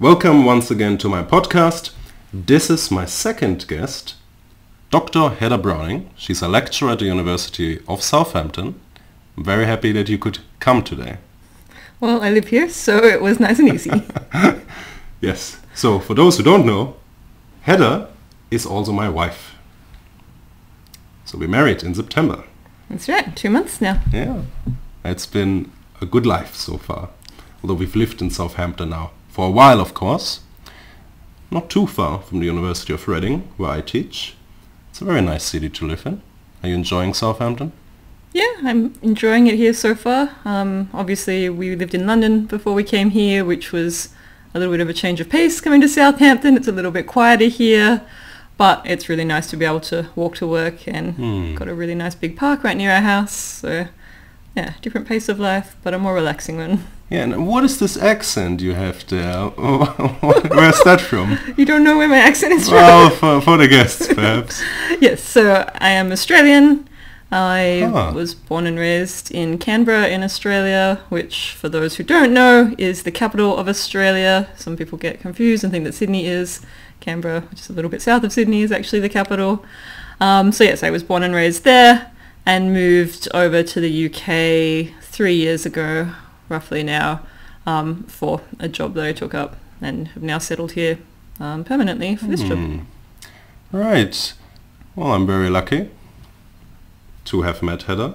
Welcome once again to my podcast. This is my second guest, Dr. Heather Browning. She's a lecturer at the University of Southampton. I'm very happy that you could come today. Well, I live here, so it was nice and easy. Yes. So for those who don't know, Hedda is also my wife. So we married in September. That's right, two months now. Yeah. It's been a good life so far. Although we've lived in Southampton now for a while, of course. Not too far from the University of Reading, where I teach. It's a very nice city to live in. Are you enjoying Southampton? Yeah, I'm enjoying it here so far. Um, obviously, we lived in London before we came here, which was a little bit of a change of pace coming to Southampton. It's a little bit quieter here, but it's really nice to be able to walk to work and Hmm. got a really nice big park right near our house. So, yeah, different pace of life, but a more relaxing one. Yeah, and what is this accent you have there? Where's that from? You don't know where my accent is from? Well, for, for the guests, perhaps. Yes, so I am Australian. I Ah. was born and raised in Canberra in Australia, which for those who don't know is the capital of Australia. Some people get confused and think that Sydney is. Canberra, which is a little bit south of Sydney, is actually the capital. Um, so yes, I was born and raised there and moved over to the UK three years ago, roughly now, um, for a job that I took up and have now settled here um, permanently for this job. Hmm. Right. Well, I'm very lucky to have met Heather.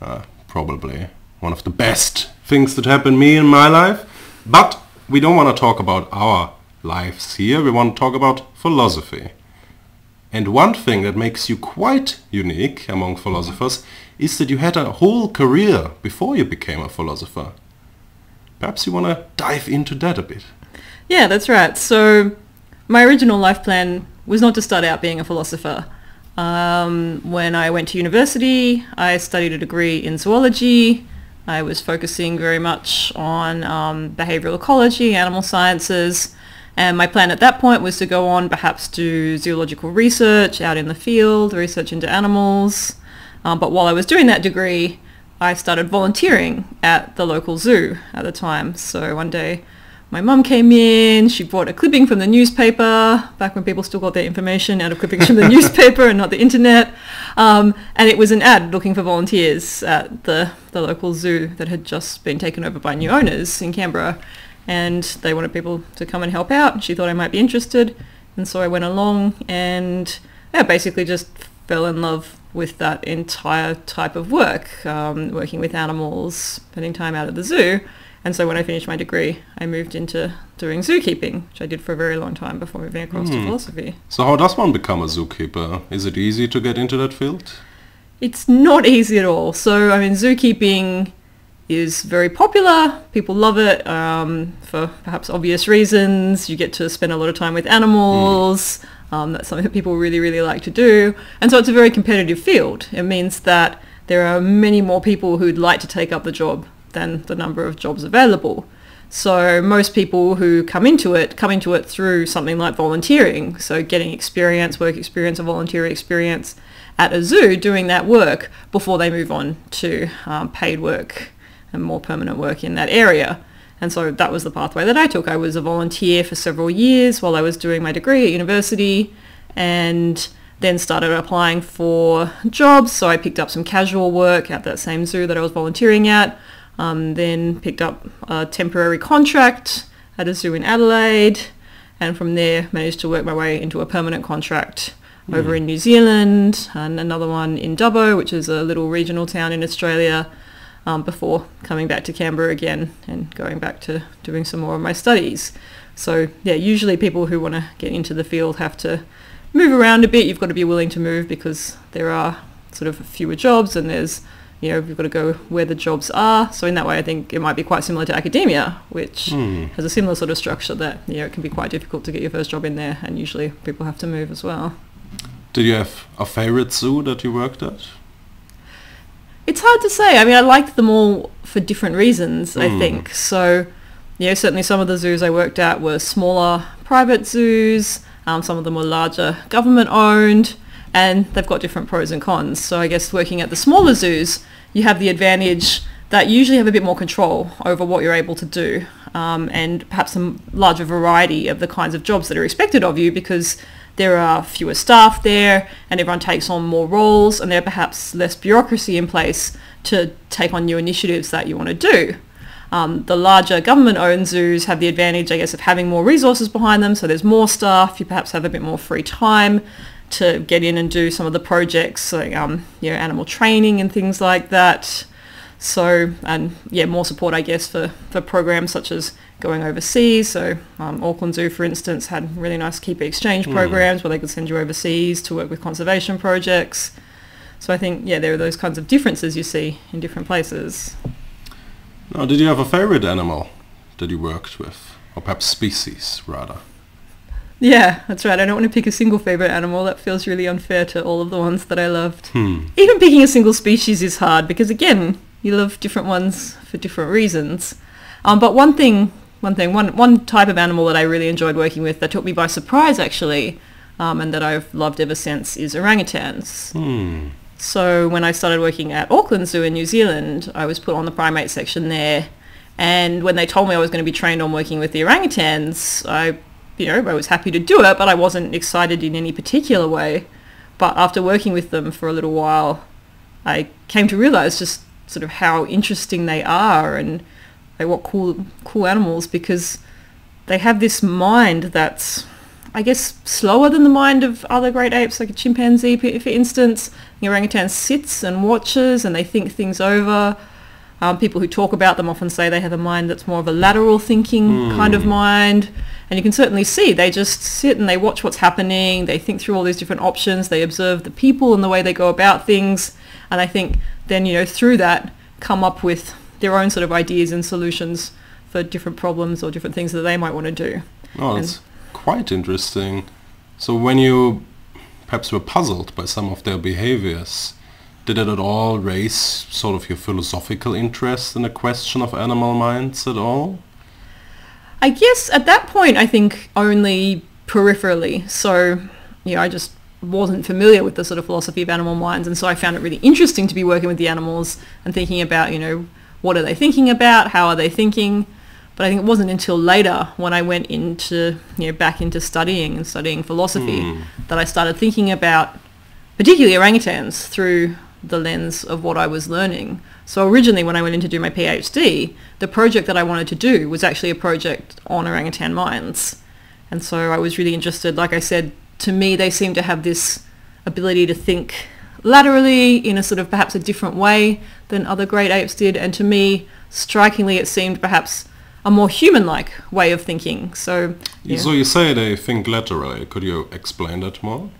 Uh, probably one of the best things that happened me in my life. But we don't want to talk about our lives here. We want to talk about philosophy. And one thing that makes you quite unique among philosophers is that you had a whole career before you became a philosopher. Perhaps you want to dive into that a bit. Yeah, that's right. So my original life plan was not to start out being a philosopher. Um, when I went to university, I studied a degree in zoology. I was focusing very much on um, behavioral ecology, animal sciences, and my plan at that point was to go on perhaps do zoological research out in the field, research into animals. Um, but while I was doing that degree, I started volunteering at the local zoo at the time. So one day my mum came in, she brought a clipping from the newspaper, back when people still got their information out of clippings from the newspaper and not the internet. Um, and it was an ad looking for volunteers at the, the local zoo that had just been taken over by new owners in Canberra. And they wanted people to come and help out. She thought I might be interested. And so I went along and yeah, basically just fell in love with that entire type of work, um, working with animals, spending time out at the zoo. And so when I finished my degree, I moved into doing zookeeping, which I did for a very long time before moving across to philosophy. So how does one become a zookeeper? Is it easy to get into that field? It's not easy at all. So, I mean, zookeeping is very popular. People love it um, for perhaps obvious reasons. You get to spend a lot of time with animals. Um, that's something that people really, really like to do. And so it's a very competitive field. It means that there are many more people who'd like to take up the job than the number of jobs available. So most people who come into it come into it through something like volunteering. So getting experience, work experience, or volunteer experience at a zoo doing that work before they move on to um, paid work and more permanent work in that area. And so that was the pathway that I took. I was a volunteer for several years while I was doing my degree at university and then started applying for jobs. So I picked up some casual work at that same zoo that I was volunteering at. Um, then picked up a temporary contract at a zoo in Adelaide and from there managed to work my way into a permanent contract over in New Zealand and another one in Dubbo, which is a little regional town in Australia, um, before coming back to Canberra again and going back to doing some more of my studies. So yeah, usually people who want to get into the field have to move around a bit. You've got to be willing to move because there are sort of fewer jobs and there's you know, you've got to go where the jobs are. So in that way, I think it might be quite similar to academia, which has a similar sort of structure that, you know, it can be quite difficult to get your first job in there and usually people have to move as well. Did you have a favorite zoo that you worked at? It's hard to say. I mean, I liked them all for different reasons, I think. So, you know, certainly some of the zoos I worked at were smaller private zoos. Um, some of them were larger government owned and they've got different pros and cons. So I guess working at the smaller zoos, you have the advantage that usually have a bit more control over what you're able to do um, and perhaps a larger variety of the kinds of jobs that are expected of you because there are fewer staff there and everyone takes on more roles and there are perhaps less bureaucracy in place to take on new initiatives that you want to do. Um, the larger government-owned zoos have the advantage, I guess, of having more resources behind them. So there's more staff. You perhaps have a bit more free time to get in and do some of the projects, like um, you know, animal training and things like that. So, and yeah, more support, I guess, for, for programs such as going overseas. So um, Auckland Zoo, for instance, had really nice keeper exchange programs where they could send you overseas to work with conservation projects. So I think, yeah, there are those kinds of differences you see in different places. Now, did you have a favorite animal that you worked with? Or perhaps species, rather? Yeah, that's right. I don't want to pick a single favorite animal. That feels really unfair to all of the ones that I loved. Hmm. Even picking a single species is hard because, again, you love different ones for different reasons. Um, but one thing, one thing, one one type of animal that I really enjoyed working with that took me by surprise, actually, um, and that I've loved ever since is orangutans. Hmm. So when I started working at Auckland Zoo in New Zealand, I was put on the primate section there. And when they told me I was going to be trained on working with the orangutans, I, you know, I was happy to do it, but I wasn't excited in any particular way. But after working with them for a little while, I came to realize just sort of how interesting they are and like what cool cool animals because they have this mind that's I guess slower than the mind of other great apes like a chimpanzee for for instance. The orangutan sits and watches and they think things over. Um, people who talk about them often say they have a mind that's more of a lateral thinking kind of mind. And you can certainly see they just sit and they watch what's happening. They think through all these different options. They observe the people and the way they go about things. And I think then, you know, through that come up with their own sort of ideas and solutions for different problems or different things that they might want to do. Oh, that's quite interesting. So when you perhaps were puzzled by some of their behaviors, did it at all raise sort of your philosophical interest in the question of animal minds at all? I guess at that point, I think only peripherally. So, you know, I just wasn't familiar with the sort of philosophy of animal minds, and so I found it really interesting to be working with the animals and thinking about, you know, what are they thinking about, how are they thinking. But I think it wasn't until later when I went into, you know, back into studying and studying philosophy hmm. that I started thinking about particularly orangutans through the lens of what I was learning. So originally when I went in to do my PhD, the project that I wanted to do was actually a project on orangutan minds. And so I was really interested, like I said, to me they seem to have this ability to think laterally in a sort of perhaps a different way than other great apes did. And to me, strikingly, it seemed perhaps a more human-like way of thinking. So, yeah. So you say they think laterally. Could you explain that more?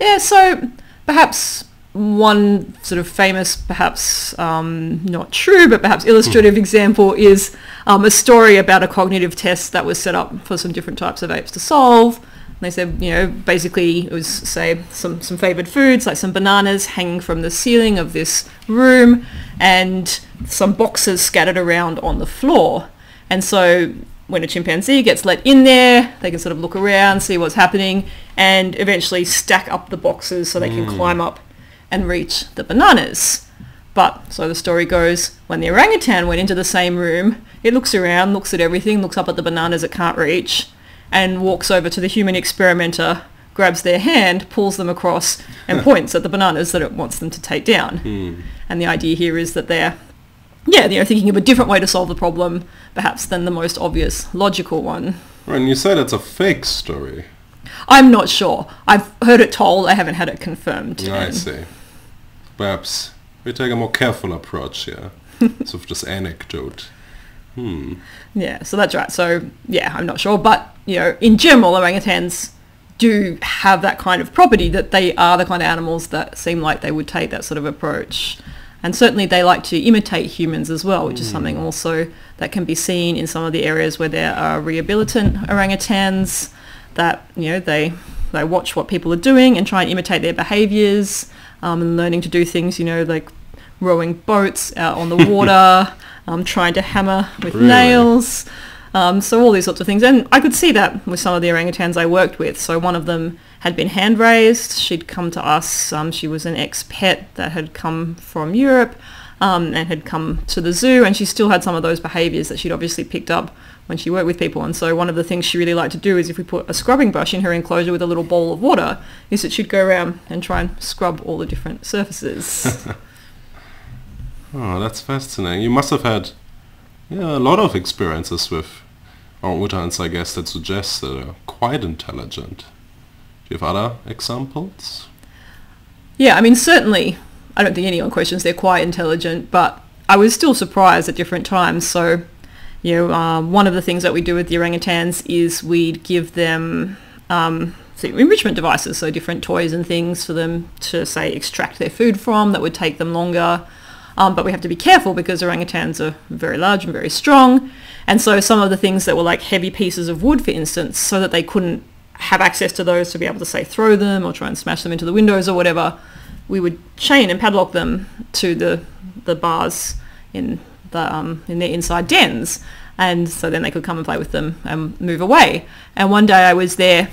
Yeah, so perhaps one sort of famous, perhaps um, not true, but perhaps illustrative example is um, a story about a cognitive test that was set up for some different types of apes to solve. They said, you know, basically it was, say, some, some favoured foods, like some bananas hanging from the ceiling of this room and some boxes scattered around on the floor. And so when a chimpanzee gets let in there, they can sort of look around, see what's happening, and eventually stack up the boxes so they can hmm. climb up and reach the bananas. But, so the story goes, when the orangutan went into the same room, it looks around, looks at everything, looks up at the bananas it can't reach, and walks over to the human experimenter, grabs their hand, pulls them across, and points at the bananas that it wants them to take down. And the idea here is that they're yeah, you know, thinking of a different way to solve the problem, perhaps than the most obvious logical one. Right, and you say that's a fake story. I'm not sure. I've heard it told. I haven't had it confirmed. I see. Perhaps we take a more careful approach here. sort of just anecdote. Hmm. Yeah, so that's right. So yeah, I'm not sure, but you know, in general, orangutans do have that kind of property that they are the kind of animals that seem like they would take that sort of approach. And certainly they like to imitate humans as well, which is something also that can be seen in some of the areas where there are rehabilitant orangutans that, you know, they they watch what people are doing and try and imitate their behaviors um, and learning to do things, you know, like rowing boats out on the water, um, trying to hammer with Really? nails. Um, so all these sorts of things. And I could see that with some of the orangutans I worked with. So one of them had been hand raised. She'd come to us. Um, she was an ex-pet that had come from Europe. um, and had come to the zoo and she still had some of those behaviours that she'd obviously picked up when she worked with people. And so one of the things she really liked to do is if we put a scrubbing brush in her enclosure with a little bowl of water, is that she'd go around and try and scrub all the different surfaces. oh, that's fascinating. You must have had yeah, a lot of experiences with orangutans, I guess, that suggest that they're quite intelligent. Do you have other examples? Yeah, I mean, certainly, I don't think anyone questions they're quite intelligent, but I was still surprised at different times. So, you know, um, one of the things that we do with the orangutans is we'd give them um, enrichment devices, so different toys and things for them to, say, extract their food from that would take them longer. Um, but we have to be careful because orangutans are very large and very strong. And so some of the things that were like heavy pieces of wood, for instance, so that they couldn't have access to those to be able to say throw them or try and smash them into the windows or whatever, we would chain and padlock them to the the bars in the um, in their inside dens, and so then they could come and play with them and move away. And one day I was there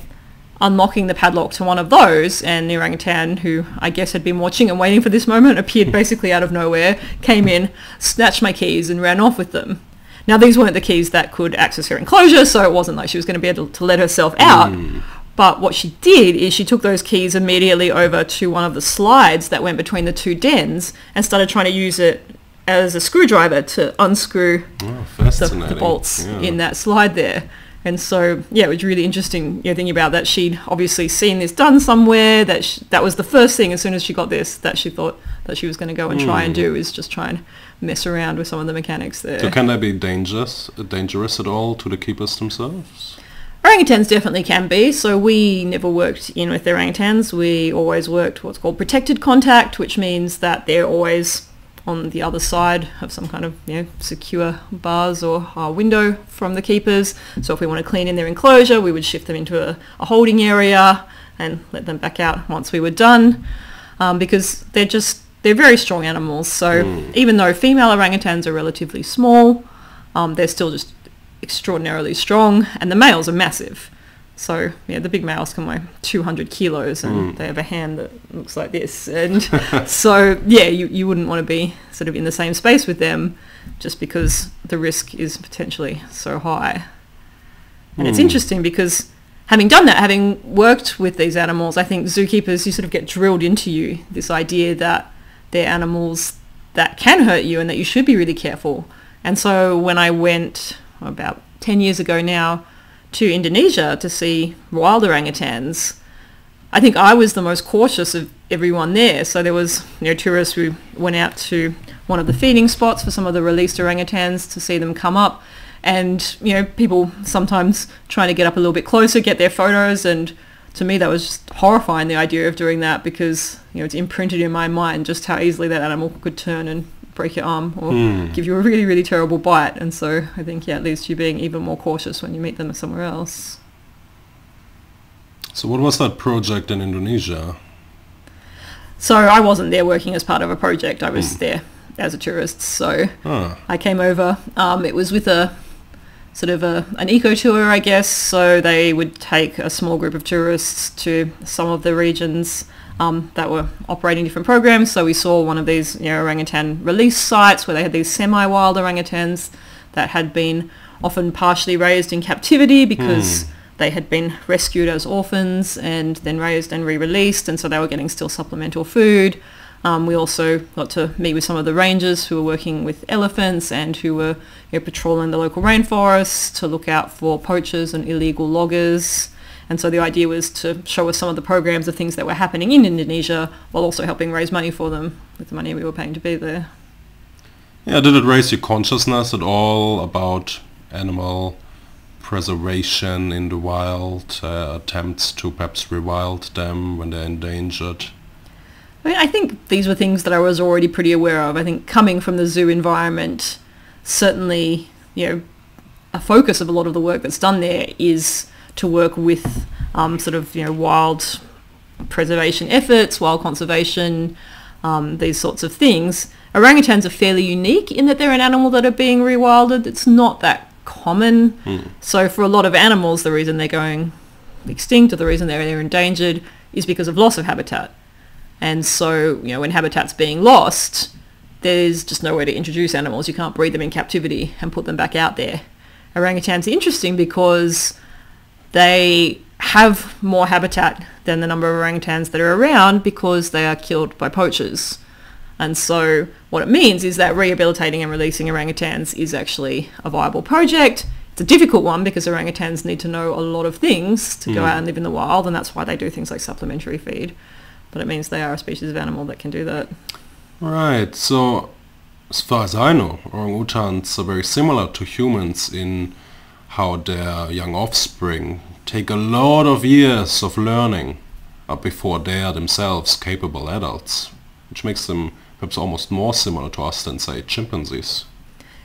unlocking the padlock to one of those and the orangutan who I guess had been watching and waiting for this moment appeared basically out of nowhere came in snatched my keys and ran off with them now these weren't the keys that could access her enclosure so it wasn't like she was going to be able to let herself out mm. But what she did is she took those keys immediately over to one of the slides that went between the two dens and started trying to use it as a screwdriver to unscrew oh, the, the, bolts yeah. in that slide there. And so, yeah, it was really interesting, you know, thinking about that. She'd obviously seen this done somewhere. That she, that was the first thing as soon as she got this that she thought that she was going to go and try mm. and hmm. do is just try and mess around with some of the mechanics there. So, can they be dangerous, dangerous at all to the keepers themselves? Orangutans definitely can be. So we never worked in with orangutans. We always worked what's called protected contact, which means that they're always on the other side of some kind of you know secure bars or uh, window from the keepers. So if we want to clean in their enclosure, we would shift them into a, a holding area and let them back out once we were done, um, because they're just they're very strong animals. So mm. even though female orangutans are relatively small, um, they're still just extraordinarily strong, and the males are massive. So yeah, the big males can weigh 200 kilos, and mm. they have a hand that looks like this. And so yeah, you, you wouldn't want to be sort of in the same space with them, just because the risk is potentially so high. And mm. it's interesting because having done that, having worked with these animals, I think zookeepers you sort of get drilled into you this idea that they're animals that can hurt you and that you should be really careful. And so when I went about 10 years ago now to Indonesia to see wild orangutans, I think I was the most cautious of everyone there. So there was you know, tourists who went out to one of the feeding spots for some of the released orangutans to see them come up. And, you know, people sometimes trying to get up a little bit closer, get their photos. And to me, that was just horrifying, the idea of doing that because, you know, it's imprinted in my mind just how easily that animal could turn and break your arm or mm. give you a really, really terrible bite. And so I think, yeah, it leads to you being even more cautious when you meet them somewhere else. So what was that project in Indonesia? So I wasn't there working as part of a project. I was mm. there as a tourist. So ah. I came over. Um, it was with a sort of a, an eco tour, I guess. So they would take a small group of tourists to some of the regions um, that were operating different programs. So we saw one of these you know, orangutan release sites where they had these semi-wild orangutans that had been often partially raised in captivity because mm. they had been rescued as orphans and then raised and re-released and so they were getting still supplemental food. Um, we also got to meet with some of the rangers who were working with elephants and who were you know, patrolling the local rainforests to look out for poachers and illegal loggers. And so the idea was to show us some of the programs of things that were happening in Indonesia while also helping raise money for them with the money we were paying to be there. Yeah, did it raise your consciousness at all about animal preservation in the wild, uh, attempts to perhaps rewild them when they're endangered? I mean, I think these were things that I was already pretty aware of. I think coming from the zoo environment, certainly, you know, a focus of a lot of the work that's done there is to work with um, sort of you know wild preservation efforts, wild conservation, um, these sorts of things. Orangutans are fairly unique in that they're an animal that are being rewilded. It's not that common. Mm. So for a lot of animals, the reason they're going extinct or the reason they're, they're endangered is because of loss of habitat. And so, you know, when habitat's being lost, there's just nowhere to introduce animals. You can't breed them in captivity and put them back out there. Orangutans are interesting because they have more habitat than the number of orangutans that are around because they are killed by poachers. And so what it means is that rehabilitating and releasing orangutans is actually a viable project. It's a difficult one because orangutans need to know a lot of things to go hmm. out and live in the wild, and that's why they do things like supplementary feed. But it means they are a species of animal that can do that. Right, so as far as I know, orangutans are very similar to humans in how their young offspring take a lot of years of learning uh, before they are themselves capable adults, which makes them perhaps almost more similar to us than, say, chimpanzees.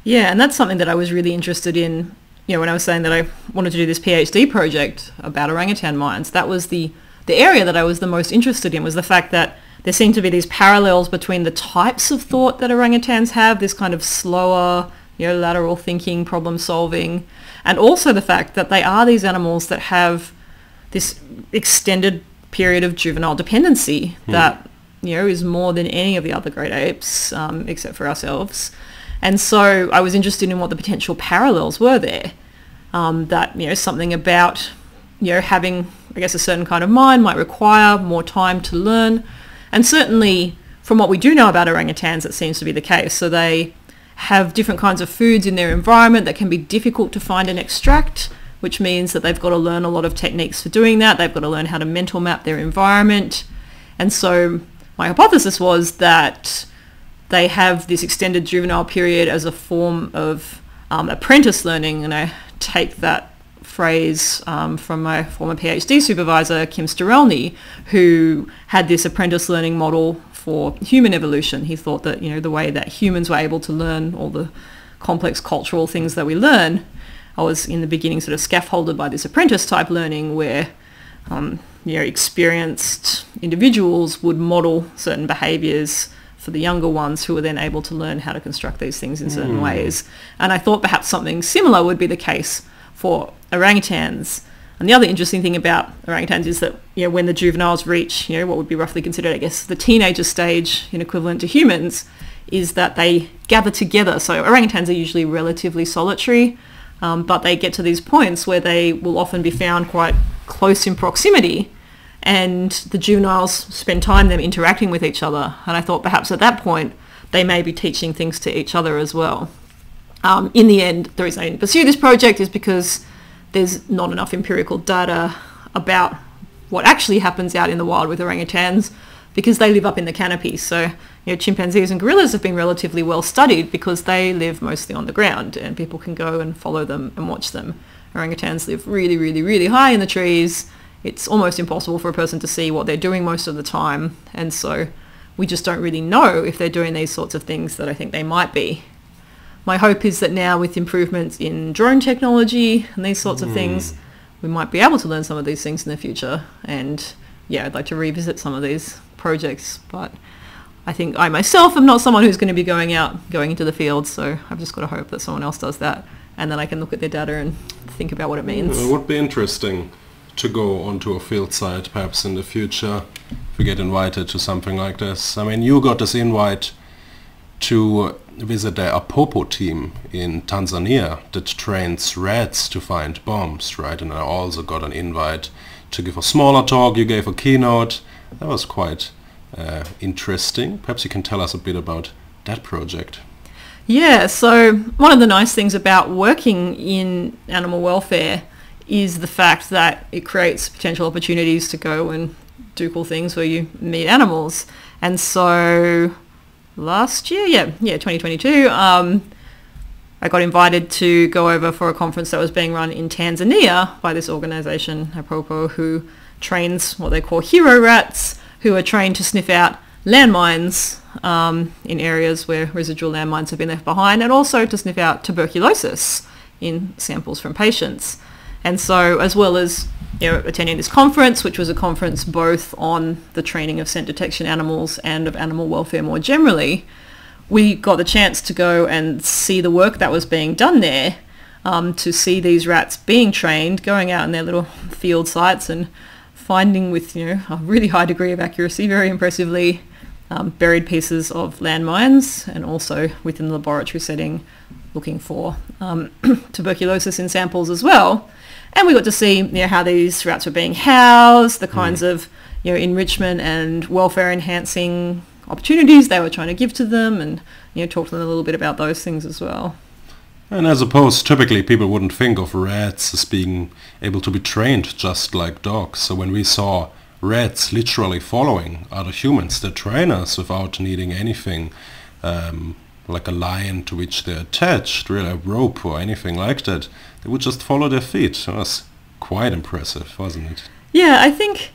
Yeah, and that's something that I was really interested in. You know, when I was saying that I wanted to do this PhD project about orangutan minds, that was the the area that I was the most interested in was the fact that there seem to be these parallels between the types of thought that orangutans have, this kind of slower, you know, lateral thinking, problem solving, and also the fact that they are these animals that have this extended period of juvenile dependency that you know is more than any of the other great apes, um, except for ourselves. And so I was interested in what the potential parallels were there. Um, that you know something about you know having I guess a certain kind of mind might require more time to learn, and certainly from what we do know about orangutans, it seems to be the case. So they have different kinds of foods in their environment that can be difficult to find and extract, which means that they've got to learn a lot of techniques for doing that. They've got to learn how to mental map their environment. And so my hypothesis was that they have this extended juvenile period as a form of um, apprentice learning, and I take that phrase um, from my former PhD supervisor, Kim Sterelny, who had this apprentice learning model for human evolution. He thought that, you know, the way that humans were able to learn all the complex cultural things that we learn, I was in the beginning sort of scaffolded by this apprentice type learning where, um, you know, experienced individuals would model certain behaviors for the younger ones who were then able to learn how to construct these things in certain ways. And I thought perhaps something similar would be the case for orangutans. And the other interesting thing about orangutans is that you know when the juveniles reach you know what would be roughly considered I guess the teenager stage in equivalent to humans is that they gather together. So orangutans are usually relatively solitary, um, but they get to these points where they will often be found quite close in proximity and the juveniles spend time them interacting with each other. And I thought perhaps at that point they may be teaching things to each other as well. Um, in the end, the reason I didn't pursue this project is because there's not enough empirical data about what actually happens out in the wild with orangutans because they live up in the canopy. So, you know, chimpanzees and gorillas have been relatively well studied because they live mostly on the ground and people can go and follow them and watch them. Orangutans live really, really, really high in the trees. It's almost impossible for a person to see what they're doing most of the time. And so we just don't really know if they're doing these sorts of things that I think they might be my hope is that now with improvements in drone technology and these sorts of hmm. things, we might be able to learn some of these things in the future. And yeah, I'd like to revisit some of these projects, but I think I myself am not someone who's going to be going out, going into the field. So I've just got to hope that someone else does that, and then I can look at their data and think about what it means. It would be interesting to go onto a field site perhaps in the future if we get invited to something like this. I mean, you got this invite to visit the Apopo team in Tanzania that trains rats to find bombs, right? And I also got an invite to give a smaller talk. You gave a keynote. That was quite uh, interesting. Perhaps you can tell us a bit about that project. Yeah, so one of the nice things about working in animal welfare is the fact that it creates potential opportunities to go and do cool things where you meet animals. And so last year, yeah, yeah, 2022, um, I got invited to go over for a conference that was being run in Tanzania by this organization, Apopo, who trains what they call hero rats, who are trained to sniff out landmines um, in areas where residual landmines have been left behind, and also to sniff out tuberculosis in samples from patients. And so, as well as you know, attending this conference, which was a conference both on the training of scent detection animals and of animal welfare more generally, we got the chance to go and see the work that was being done there, um, to see these rats being trained, going out in their little field sites and finding with you know a really high degree of accuracy, very impressively, um, buried pieces of landmines and also within the laboratory setting looking for um, tuberculosis in samples as well. And we got to see you know, how these rats were being housed, the kinds of you know, enrichment and welfare enhancing opportunities they were trying to give to them and you know, talk to them a little bit about those things as well. And I suppose typically people wouldn't think of rats as being able to be trained just like dogs. So when we saw rats literally following other humans, their trainers without needing anything um, like a lion to which they're attached, really a rope or anything like that, they would just follow their feet. It was quite impressive, wasn't it? Yeah, I think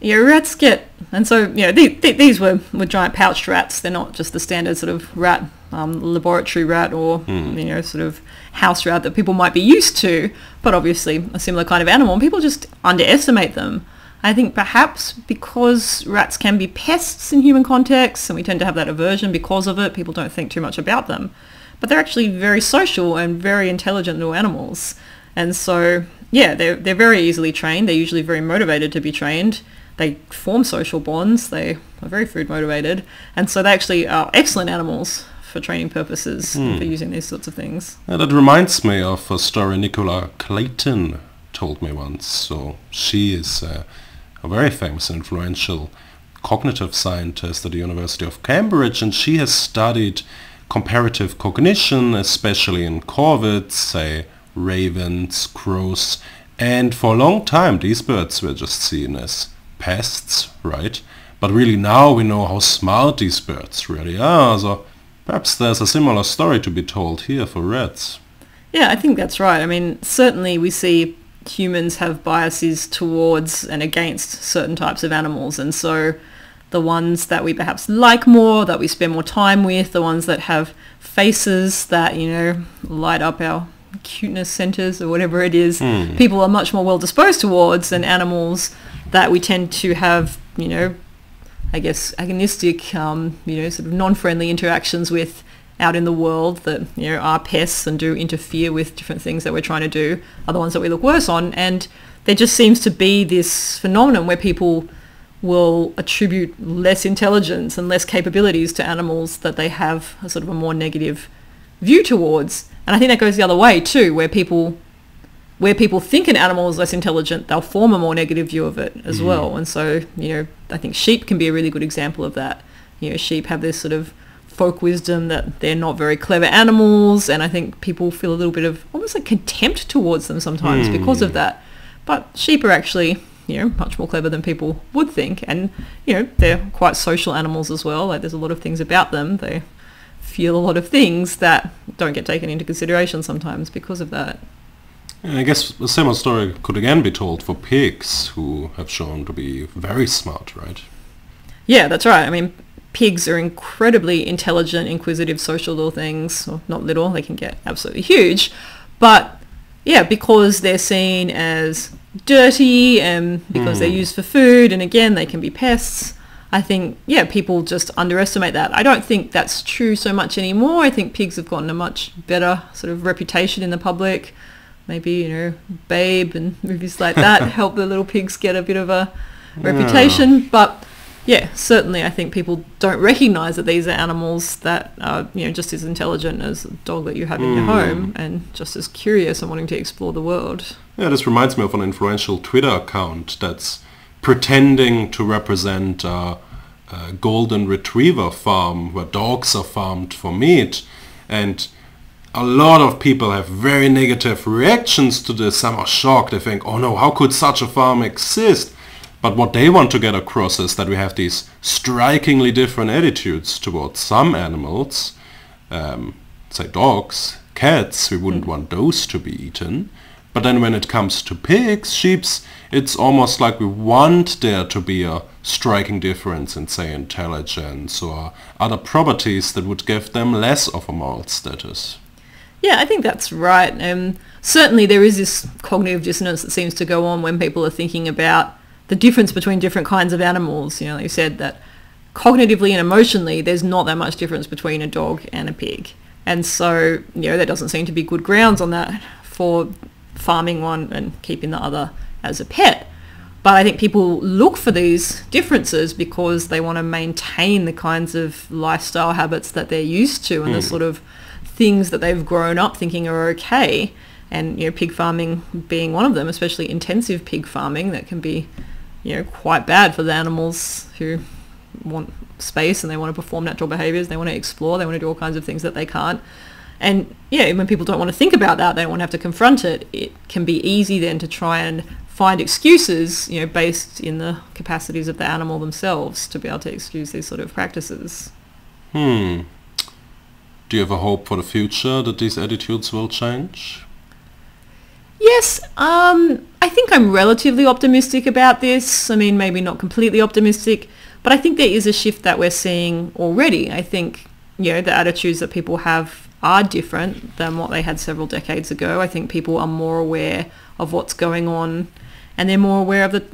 yeah, rats get, and so you know, these were, were giant pouched rats. They're not just the standard sort of rat, um, laboratory rat or Hmm. you know, sort of house rat that people might be used to, but obviously a similar kind of animal. And people just underestimate them. I think perhaps because rats can be pests in human contexts, and we tend to have that aversion because of it. People don't think too much about them, but they're actually very social and very intelligent little animals. And so, yeah, they're they're very easily trained. They're usually very motivated to be trained they form social bonds. They are very food motivated, and so they actually are excellent animals for training purposes for using these sorts of things. Yeah, that reminds me of a story Nicola Clayton told me once. So she is uh, a very famous and influential cognitive scientist at the University of Cambridge and she has studied comparative cognition, especially in corvids, say ravens, crows, and for a long time these birds were just seen as pests, right? But really now we know how smart these birds really are, so perhaps there's a similar story to be told here for rats. Yeah, I think that's right. I mean, certainly we see humans have biases towards and against certain types of animals, and so the ones that we perhaps like more, that we spend more time with, the ones that have faces that, you know, light up our cuteness centers or whatever it is, people are much more well disposed towards than animals that we tend to have, you know, I guess agonistic, um, you know, sort of non-friendly interactions with out in the world that, you know, are pests and do interfere with different things that we're trying to do are the ones that we look worse on. And there just seems to be this phenomenon where people will attribute less intelligence and less capabilities to animals that they have a sort of a more negative view towards. And I think that goes the other way too, where people where people think an animal is less intelligent, they'll form a more negative view of it as mm-hmm. well. And so, you know, I think sheep can be a really good example of that. You know, sheep have this sort of folk wisdom that they're not very clever animals, and I think people feel a little bit of almost like contempt towards them sometimes hmm. because of that. But sheep are actually, you know, much more clever than people would think, and you know, they're quite social animals as well. Like there's a lot of things about them. They feel a lot of things that don't get taken into consideration sometimes because of that. And I guess a similar story could again be told for pigs who have shown to be very smart, right? Yeah, that's right. I mean, pigs are incredibly intelligent, inquisitive, social little things. Well, not little, they can get absolutely huge. But yeah, because they're seen as dirty and because they're hmm. used for food, and again, they can be pests. I think, yeah, people just underestimate that. I don't think that's true so much anymore. I think pigs have gotten a much better sort of reputation in the public. Maybe, you know, Babe and movies like that help the little pigs get a bit of a hmm. reputation. But yeah, certainly I think people don't recognise that these are animals that are, you know, just as intelligent as a dog that you have in your mm. home and just as curious and wanting to explore the world. Yeah, this reminds me of an influential Twitter account that's pretending to represent a, a golden retriever farm where dogs are farmed for meat. And a lot of people have very negative reactions to this. Some are shocked. They think, oh no, how could such a farm exist? But what they want to get across is that we have these strikingly different attitudes towards some animals, um, say dogs, cats, we wouldn't want those to be eaten. But then when it comes to pigs, sheeps, it's almost like we want there to be a striking difference in, say, intelligence or other properties that would give them less of a moral status. Yeah, I think that's right. Um, certainly there is this cognitive dissonance that seems to go on when people are thinking about the difference between different kinds of animals. You know, you said that cognitively and emotionally, there's not that much difference between a dog and a pig. And so, you know, there doesn't seem to be good grounds on that for farming one and keeping the other as a pet. But I think people look for these differences because they want to maintain the kinds of lifestyle habits that they're used to and the hmm. sort of things that they've grown up thinking are okay. And you know, pig farming being one of them, especially intensive pig farming, that can be you know quite bad for the animals who want space and they want to perform natural behaviors. They want to explore. They want to do all kinds of things that they can't. And yeah, when people don't want to think about that, they don't want to have to confront it. It can be easy then to try and find excuses, you know, based in the capacities of the animal themselves to be able to excuse these sort of practices. Hmm. Do you have a hope for the future that these attitudes will change? Yes, um, I think I'm relatively optimistic about this. I mean, maybe not completely optimistic, but I think there is a shift that we're seeing already. I think, you know, the attitudes that people have are different than what they had several decades ago. I think people are more aware of what's going on and they're more aware of the,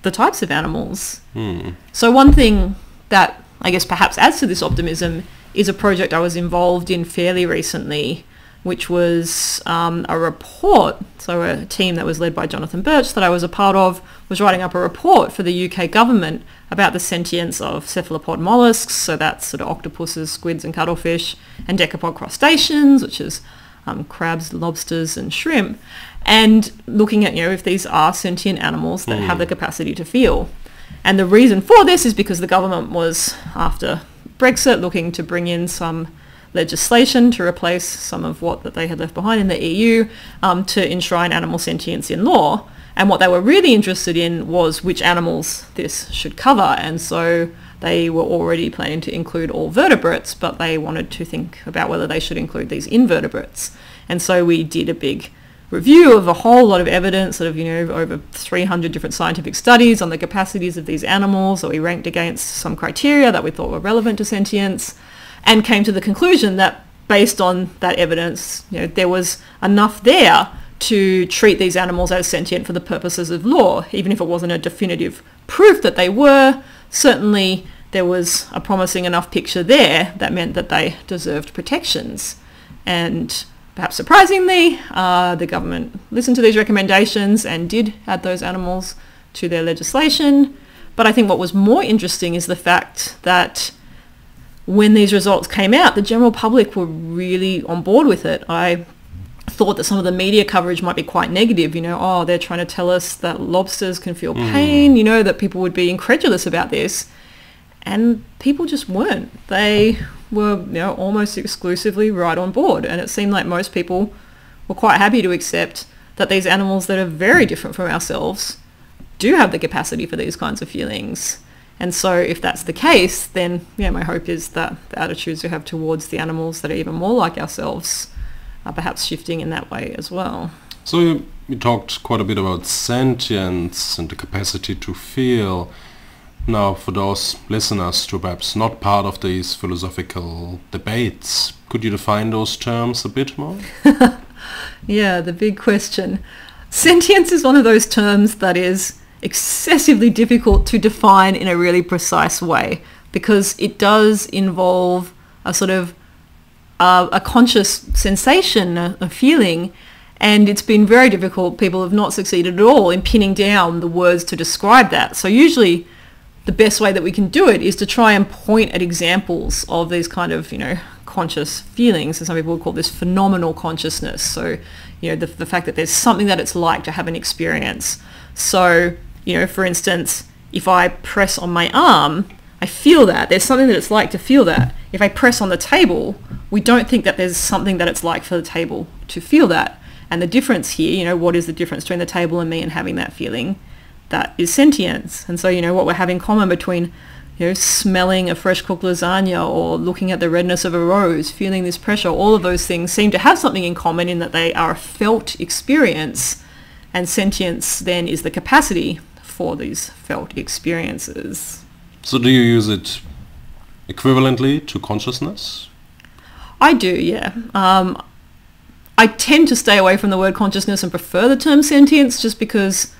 the types of animals. Hmm. So one thing that I guess perhaps adds to this optimism is a project I was involved in fairly recently, which was um, a report. So a team that was led by Jonathan Birch that I was a part of was writing up a report for the UK government about the sentience of cephalopod mollusks, so that's sort of octopuses, squids and cuttlefish, and decapod crustaceans, which is um, crabs, lobsters and shrimp, and looking at, you know, if these are sentient animals that have the capacity to feel. And the reason for this is because the government was, after Brexit, looking to bring in some legislation to replace some of what that they had left behind in the EU um, to enshrine animal sentience in law. And what they were really interested in was which animals this should cover. And so they were already planning to include all vertebrates, but they wanted to think about whether they should include these invertebrates. And so we did a big review of a whole lot of evidence, sort of, you know, over 300 different scientific studies on the capacities of these animals that we ranked against some criteria that we thought were relevant to sentience and came to the conclusion that based on that evidence, you know, there was enough there to treat these animals as sentient for the purposes of law, even if it wasn't a definitive proof that they were. Certainly there was a promising enough picture there that meant that they deserved protections. And perhaps surprisingly, uh, the government listened to these recommendations and did add those animals to their legislation. But I think what was more interesting is the fact that when these results came out, the general public were really on board with it. I thought that some of the media coverage might be quite negative, you know, oh, they're trying to tell us that lobsters can feel mm. pain, you know, that people would be incredulous about this. And people just weren't. They were, you know, almost exclusively right on board. And it seemed like most people were quite happy to accept that these animals that are very different from ourselves do have the capacity for these kinds of feelings. And so if that's the case, then yeah, my hope is that the attitudes we have towards the animals that are even more like ourselves are perhaps shifting in that way as well. So you, you talked quite a bit about sentience and the capacity to feel. Now, for those listeners who are perhaps not part of these philosophical debates, could you define those terms a bit more? Yeah, the big question. Sentience is one of those terms that is excessively difficult to define in a really precise way because it does involve a sort of uh, a conscious sensation, a, a feeling, and it's been very difficult. People have not succeeded at all in pinning down the words to describe that. So usually the best way that we can do it is to try and point at examples of these kind of, you know, conscious feelings. And some people would call this phenomenal consciousness. So, you know, the, the fact that there's something that it's like to have an experience. So, you know, for instance, if I press on my arm, I feel that. There's something that it's like to feel that. If I press on the table, we don't think that there's something that it's like for the table to feel that. And the difference here, you know, what is the difference between the table and me and having that feeling? That is sentience. And so, you know, what we have in common between, you know, smelling a fresh cooked lasagna or looking at the redness of a rose, feeling this pressure, all of those things seem to have something in common in that they are a felt experience. And sentience then is the capacity for these felt experiences. So do you use it equivalently to consciousness? I do, yeah. Um, I tend to stay away from the word consciousness and prefer the term sentience just because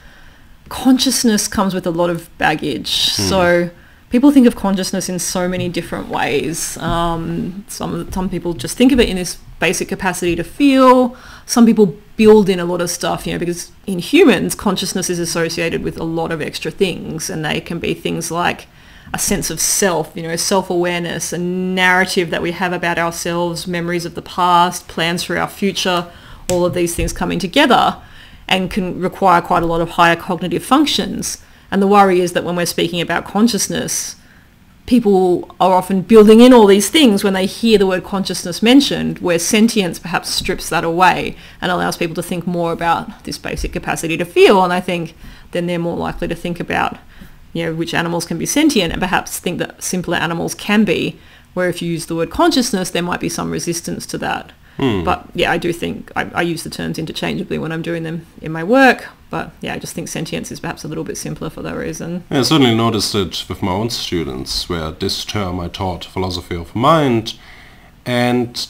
consciousness comes with a lot of baggage. So people think of consciousness in so many different ways. Um, some some people just think of it in this basic capacity to feel. Some people build in a lot of stuff, you know, because in humans, consciousness is associated with a lot of extra things, and they can be things like a sense of self, you know, self-awareness, a narrative that we have about ourselves, memories of the past, plans for our future, all of these things coming together and can require quite a lot of higher cognitive functions. And the worry is that when we're speaking about consciousness, people are often building in all these things when they hear the word consciousness mentioned, where sentience perhaps strips that away and allows people to think more about this basic capacity to feel. And I think then they're more likely to think about, you know, which animals can be sentient and perhaps think that simpler animals can be, where if you use the word consciousness, there might be some resistance to that. Hmm. But yeah, I do think I, I use the terms interchangeably when I'm doing them in my work. But yeah, I just think sentience is perhaps a little bit simpler for that reason. I certainly noticed it with my own students, where this term I taught philosophy of mind, and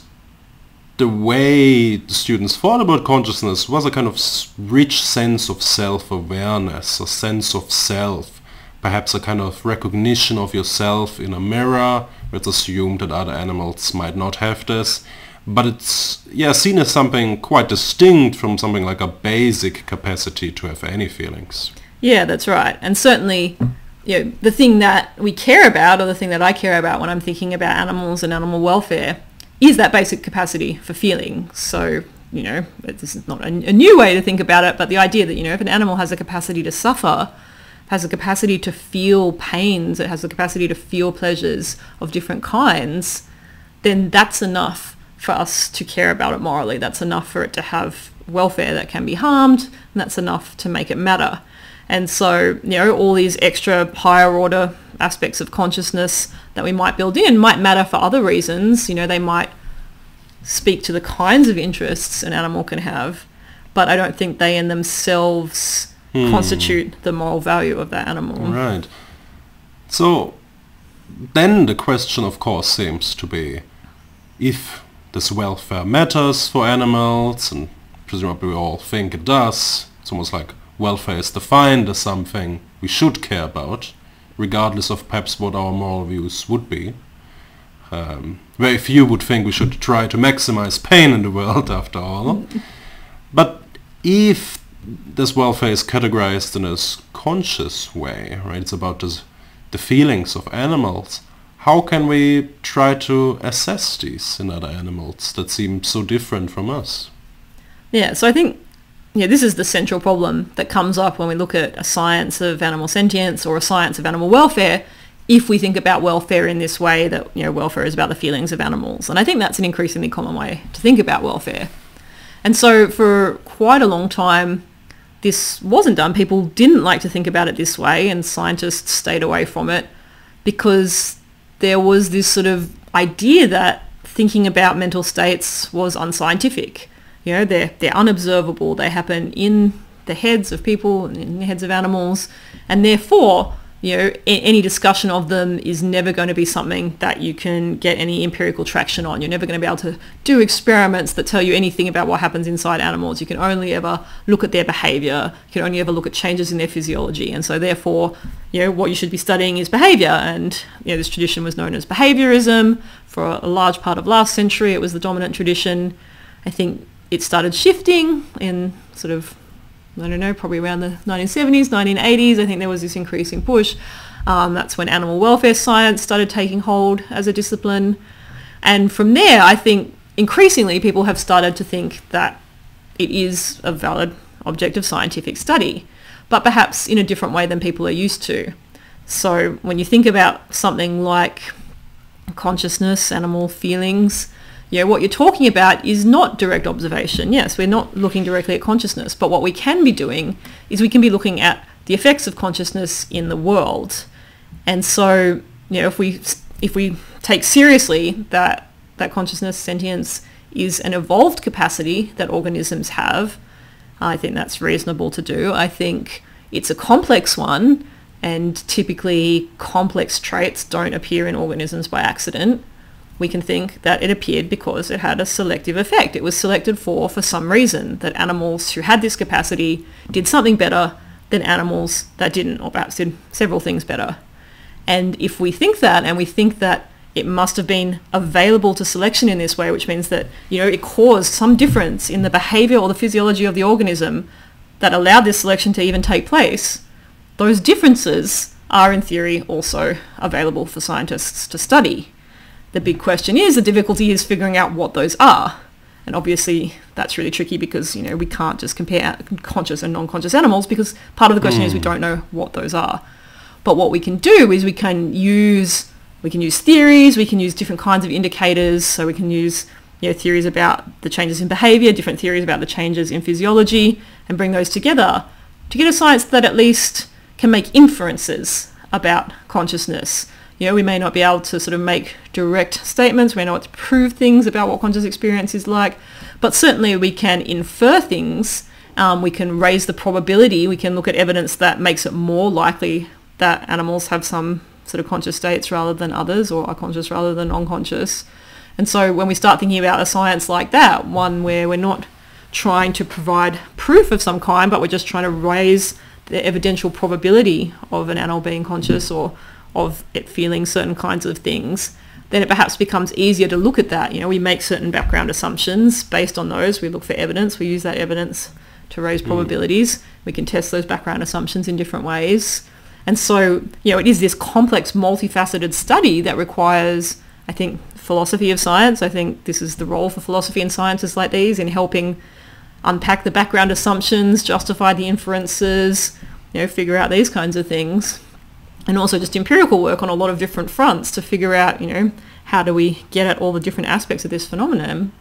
the way the students thought about consciousness was a kind of rich sense of self-awareness, a sense of self, perhaps a kind of recognition of yourself in a mirror. It's assumed that other animals might not have this, but it's yeah seen as something quite distinct from something like a basic capacity to have any feelings. Yeah, that's right. And certainly, you know, the thing that we care about, or the thing that I care about when I'm thinking about animals and animal welfare, is that basic capacity for feeling. So, you know, this is not a, a new way to think about it, but the idea that, you know, if an animal has a capacity to suffer, has a capacity to feel pains, it has the capacity to feel pleasures of different kinds, then that's enough for us to care about it morally. That's enough for it to have welfare that can be harmed, and that's enough to make it matter. And so, you know, all these extra higher order aspects of consciousness that we might build in might matter for other reasons. You know, they might speak to the kinds of interests an animal can have, but I don't think they in themselves hmm. constitute the moral value of that animal. Right. So then the question of course seems to be if this welfare matters for animals and presumably we all think it does. It's almost like welfare is defined as something we should care about regardless of perhaps what our moral views would be. Um, very few would think we should try to maximize pain in the world after all. But if this welfare is categorized in a conscious way, right? It's about this, the feelings of animals. How can we try to assess these in other animals that seem so different from us? Yeah, so I think yeah, this is the central problem that comes up when we look at a science of animal sentience or a science of animal welfare if we think about welfare in this way that you know welfare is about the feelings of animals. And I think that's an increasingly common way to think about welfare. And so for quite a long time this wasn't done. People didn't like to think about it this way and scientists stayed away from it because there was this sort of idea that thinking about mental states was unscientific. You know, they're, they're unobservable. They happen in the heads of people in the heads of animals. And therefore, you know, any discussion of them is never going to be something that you can get any empirical traction on. You're never going to be able to do experiments that tell you anything about what happens inside animals. You can only ever look at their behavior. You can only ever look at changes in their physiology. And so therefore, you know, what you should be studying is behavior. And, you know, this tradition was known as behaviorism. For a large part of last century, it was the dominant tradition. I think it started shifting in sort of I don't know, probably around the 1970s, 1980s. I think there was this increasing push. Um, that's when animal welfare science started taking hold as a discipline. And from there, I think increasingly people have started to think that it is a valid object of scientific study, but perhaps in a different way than people are used to. So when you think about something like consciousness, animal feelings, you know, what you're talking about is not direct observation. Yes, we're not looking directly at consciousness, but what we can be doing is we can be looking at the effects of consciousness in the world. And so, you know, if we if we take seriously that that consciousness, sentience is an evolved capacity that organisms have, I think that's reasonable to do. I think it's a complex one and typically complex traits don't appear in organisms by accident we can think that it appeared because it had a selective effect. It was selected for for some reason, that animals who had this capacity did something better than animals that didn't, or perhaps did several things better. And if we think that, and we think that it must have been available to selection in this way, which means that, you know, it caused some difference in the behavior or the physiology of the organism that allowed this selection to even take place. Those differences are in theory also available for scientists to study. The big question is, the difficulty is figuring out what those are. And obviously that's really tricky because, you know, we can't just compare conscious and non-conscious animals because part of the question mm. is we don't know what those are. But what we can do is we can use we can use theories, we can use different kinds of indicators, so we can use you know, theories about the changes in behavior, different theories about the changes in physiology, and bring those together to get a science that at least can make inferences about consciousness. You know, we may not be able to sort of make direct statements, we may not prove things about what conscious experience is like, but certainly we can infer things, um, we can raise the probability, we can look at evidence that makes it more likely that animals have some sort of conscious states rather than others or are conscious rather than unconscious. And so when we start thinking about a science like that, one where we're not trying to provide proof of some kind, but we're just trying to raise the evidential probability of an animal being conscious or of it feeling certain kinds of things, then it perhaps becomes easier to look at that. You know, we make certain background assumptions based on those. We look for evidence. We use that evidence to raise mm. probabilities. Mm. We can test those background assumptions in different ways. And so, you know, it is this complex, multifaceted study that requires, I think, philosophy of science. I think this is the role for philosophy and sciences like these in helping unpack the background assumptions, justify the inferences, you know, figure out these kinds of things. And also just empirical work on a lot of different fronts to figure out, you know, how do we get at all the different aspects of this phenomenon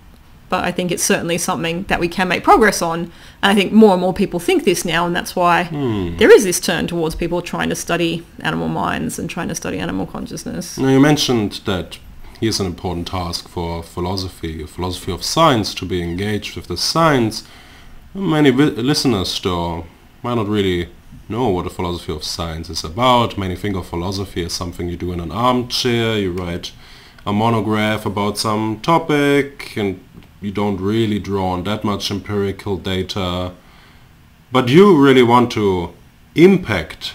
but I think it's certainly something that we can make progress on. And I think more and more people think this now, and that's why hmm. there is this turn towards people trying to study animal minds and trying to study animal consciousness. Now, you mentioned that here's an important task for philosophy, philosophy of science, to be engaged with the science. Many listeners, though, might not really know what a philosophy of science is about. Many think of philosophy as something you do in an armchair, you write a monograph about some topic and you don't really draw on that much empirical data, but you really want to impact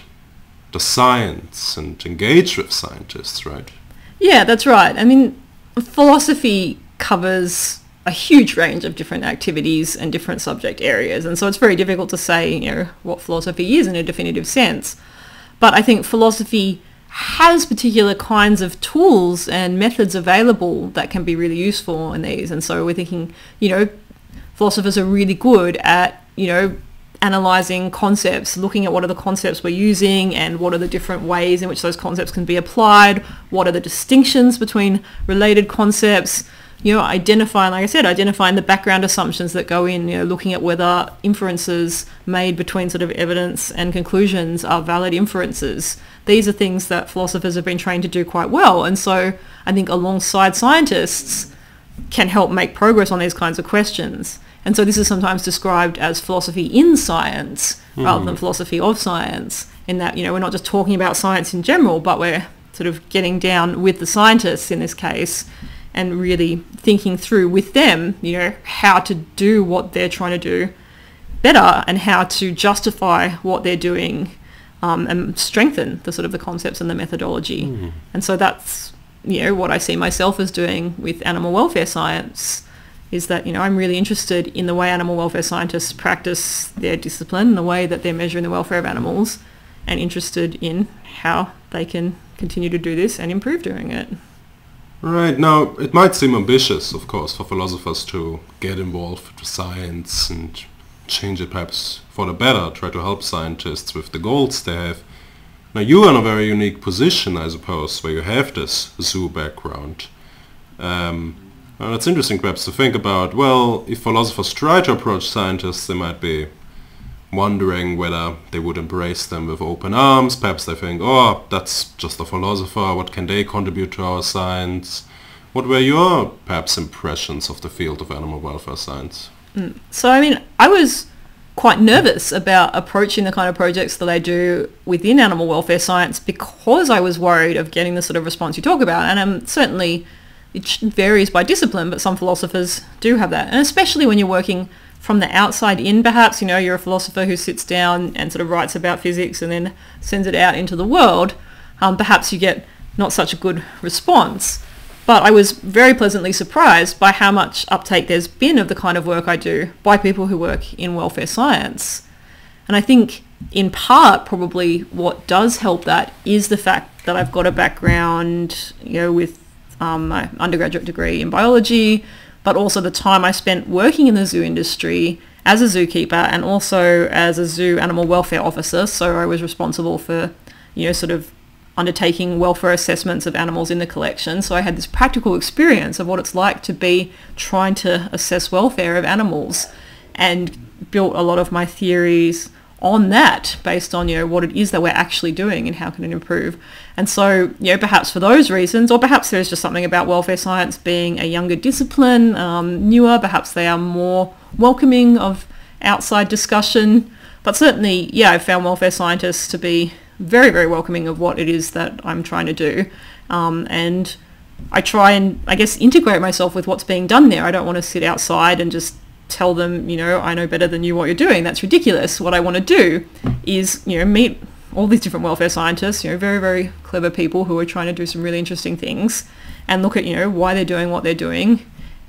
the science and engage with scientists, right? Yeah, that's right. I mean, philosophy covers a huge range of different activities and different subject areas, and so it's very difficult to say, you know, what philosophy is in a definitive sense. But I think philosophy has particular kinds of tools and methods available that can be really useful in these. And so we're thinking, you know, philosophers are really good at, you know, analyzing concepts, looking at what are the concepts we're using and what are the different ways in which those concepts can be applied, what are the distinctions between related concepts, you know, identifying, like I said, identifying the background assumptions that go in, you know, looking at whether inferences made between sort of evidence and conclusions are valid inferences. These are things that philosophers have been trained to do quite well. And so I think alongside scientists can help make progress on these kinds of questions. And so this is sometimes described as philosophy in science mm. rather than philosophy of science in that, you know, we're not just talking about science in general, but we're sort of getting down with the scientists in this case and really thinking through with them, you know, how to do what they're trying to do better and how to justify what they're doing um, and strengthen the sort of the concepts and the methodology. Mm. And so that's, you know, what I see myself as doing with animal welfare science is that, you know, I'm really interested in the way animal welfare scientists practice their discipline, the way that they're measuring the welfare of animals, and interested in how they can continue to do this and improve doing it. Right, now it might seem ambitious, of course, for philosophers to get involved with science and change it perhaps for the better, try to help scientists with the goals they have. Now you are in a very unique position, I suppose, where you have this zoo background. Um, and it's interesting perhaps to think about, well, if philosophers try to approach scientists, they might be wondering whether they would embrace them with open arms. Perhaps they think, oh, that's just a philosopher. What can they contribute to our science? What were your perhaps impressions of the field of animal welfare science? Mm. So, I mean, I was quite nervous about approaching the kind of projects that I do within animal welfare science because I was worried of getting the sort of response you talk about. And um, certainly it varies by discipline, but some philosophers do have that. And especially when you're working from the outside in perhaps, you know, you're a philosopher who sits down and sort of writes about physics and then sends it out into the world, um, perhaps you get not such a good response. But I was very pleasantly surprised by how much uptake there's been of the kind of work I do by people who work in welfare science. And I think in part probably what does help that is the fact that I've got a background, you know, with um, my undergraduate degree in biology, but also the time I spent working in the zoo industry as a zookeeper and also as a zoo animal welfare officer. So I was responsible for, you know, sort of undertaking welfare assessments of animals in the collection. So I had this practical experience of what it's like to be trying to assess welfare of animals and built a lot of my theories on that based on you know what it is that we're actually doing and how can it improve and so you know perhaps for those reasons or perhaps there's just something about welfare science being a younger discipline um, newer perhaps they are more welcoming of outside discussion but certainly yeah i've found welfare scientists to be very, very welcoming of what it is that I'm trying to do. Um, and I try and, I guess, integrate myself with what's being done there. I don't want to sit outside and just tell them, you know, I know better than you what you're doing. That's ridiculous. What I want to do is, you know, meet all these different welfare scientists, you know, very, very clever people who are trying to do some really interesting things and look at, you know, why they're doing what they're doing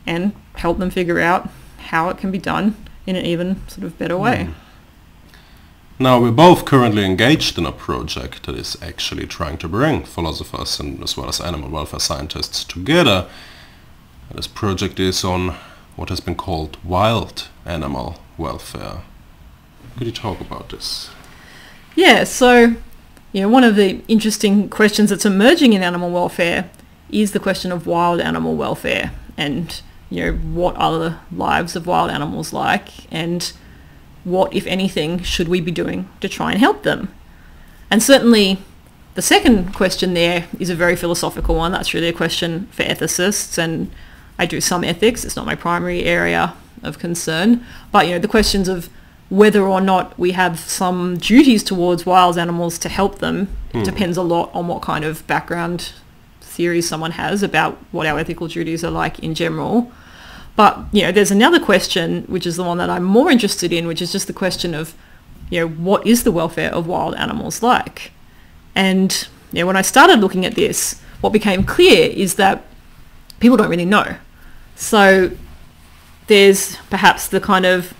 and help them figure out how it can be done in an even sort of better way. Mm. Now we're both currently engaged in a project that is actually trying to bring philosophers and as well as animal welfare scientists together. This project is on what has been called wild animal welfare. Could you talk about this? Yeah, so you know, one of the interesting questions that's emerging in animal welfare is the question of wild animal welfare and you know what are the lives of wild animals like and what, if anything, should we be doing to try and help them? And certainly the second question there is a very philosophical one. That's really a question for ethicists and I do some ethics. It's not my primary area of concern. But, you know, the questions of whether or not we have some duties towards wild animals to help them mm. depends a lot on what kind of background theory someone has about what our ethical duties are like in general. But, you know, there's another question, which is the one that I'm more interested in, which is just the question of, you know, what is the welfare of wild animals like? And, you know, when I started looking at this, what became clear is that people don't really know. So there's perhaps the kind of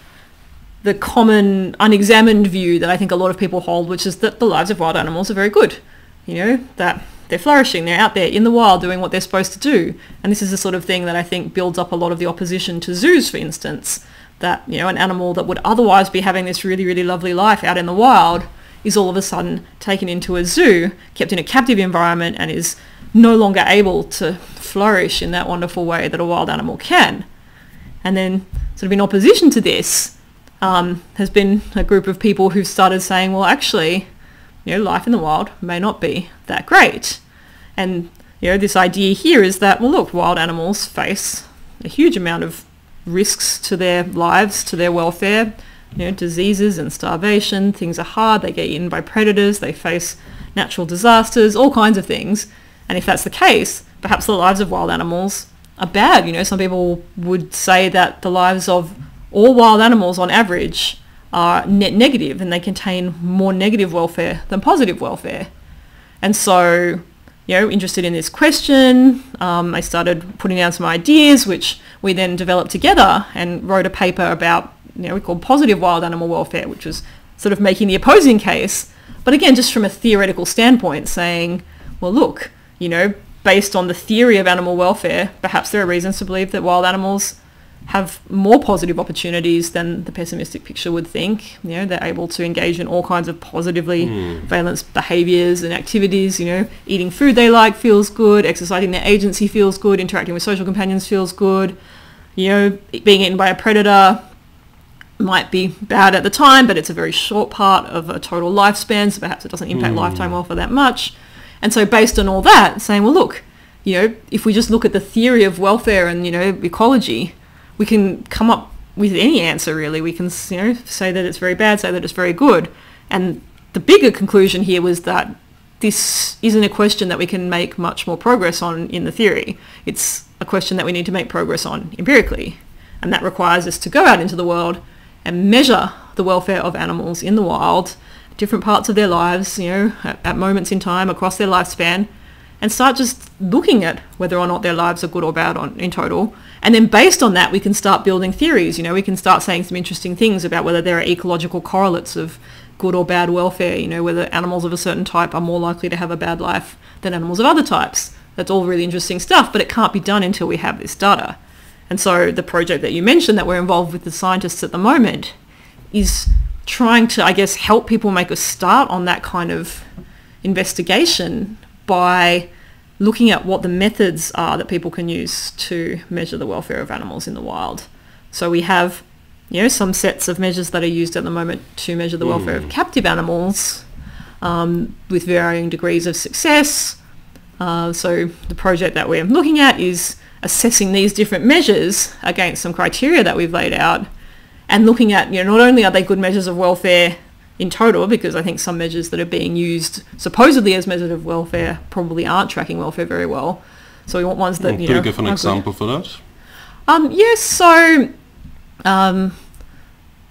the common unexamined view that I think a lot of people hold, which is that the lives of wild animals are very good. You know, that they're flourishing, they're out there in the wild doing what they're supposed to do. And this is the sort of thing that I think builds up a lot of the opposition to zoos, for instance, that, you know, an animal that would otherwise be having this really, really lovely life out in the wild is all of a sudden taken into a zoo, kept in a captive environment and is no longer able to flourish in that wonderful way that a wild animal can. And then sort of in opposition to this um, has been a group of people who've started saying, well, actually, you know, life in the wild may not be that great. And, you know, this idea here is that, well, look, wild animals face a huge amount of risks to their lives, to their welfare, you know, diseases and starvation, things are hard, they get eaten by predators, they face natural disasters, all kinds of things. And if that's the case, perhaps the lives of wild animals are bad. You know, some people would say that the lives of all wild animals on average are net negative and they contain more negative welfare than positive welfare. And so, you know, interested in this question, um, I started putting down some ideas, which we then developed together and wrote a paper about, you know, we called positive wild animal welfare, which was sort of making the opposing case, but again, just from a theoretical standpoint, saying, well, look, you know, based on the theory of animal welfare, perhaps there are reasons to believe that wild animals have more positive opportunities than the pessimistic picture would think. You know, they're able to engage in all kinds of positively mm. valence behaviors and activities. You know, eating food they like feels good, exercising their agency feels good, interacting with social companions feels good. You know, being eaten by a predator might be bad at the time, but it's a very short part of a total lifespan, so perhaps it doesn't impact mm. lifetime welfare that much. And so based on all that, saying, well, look, you know, if we just look at the theory of welfare and, you know, ecology, we can come up with any answer really. We can you know say that it's very bad, say that it's very good, and the bigger conclusion here was that this isn't a question that we can make much more progress on in the theory. It's a question that we need to make progress on empirically, and that requires us to go out into the world and measure the welfare of animals in the wild, different parts of their lives, you know, at, at moments in time across their lifespan, and start just looking at whether or not their lives are good or bad on, in total. And then based on that, we can start building theories. You know, we can start saying some interesting things about whether there are ecological correlates of good or bad welfare, you know, whether animals of a certain type are more likely to have a bad life than animals of other types. That's all really interesting stuff, but it can't be done until we have this data. And so the project that you mentioned that we're involved with the scientists at the moment is trying to, I guess, help people make a start on that kind of investigation by looking at what the methods are that people can use to measure the welfare of animals in the wild. So we have, you know, some sets of measures that are used at the moment to measure the welfare of captive animals um, with varying degrees of success. Uh, so the project that we're looking at is assessing these different measures against some criteria that we've laid out and looking at, you know, not only are they good measures of welfare in total, because I think some measures that are being used supposedly as measures of welfare probably aren't tracking welfare very well. So we want ones that, Well, you know... you give an are good. example for that? Um, yes, so um,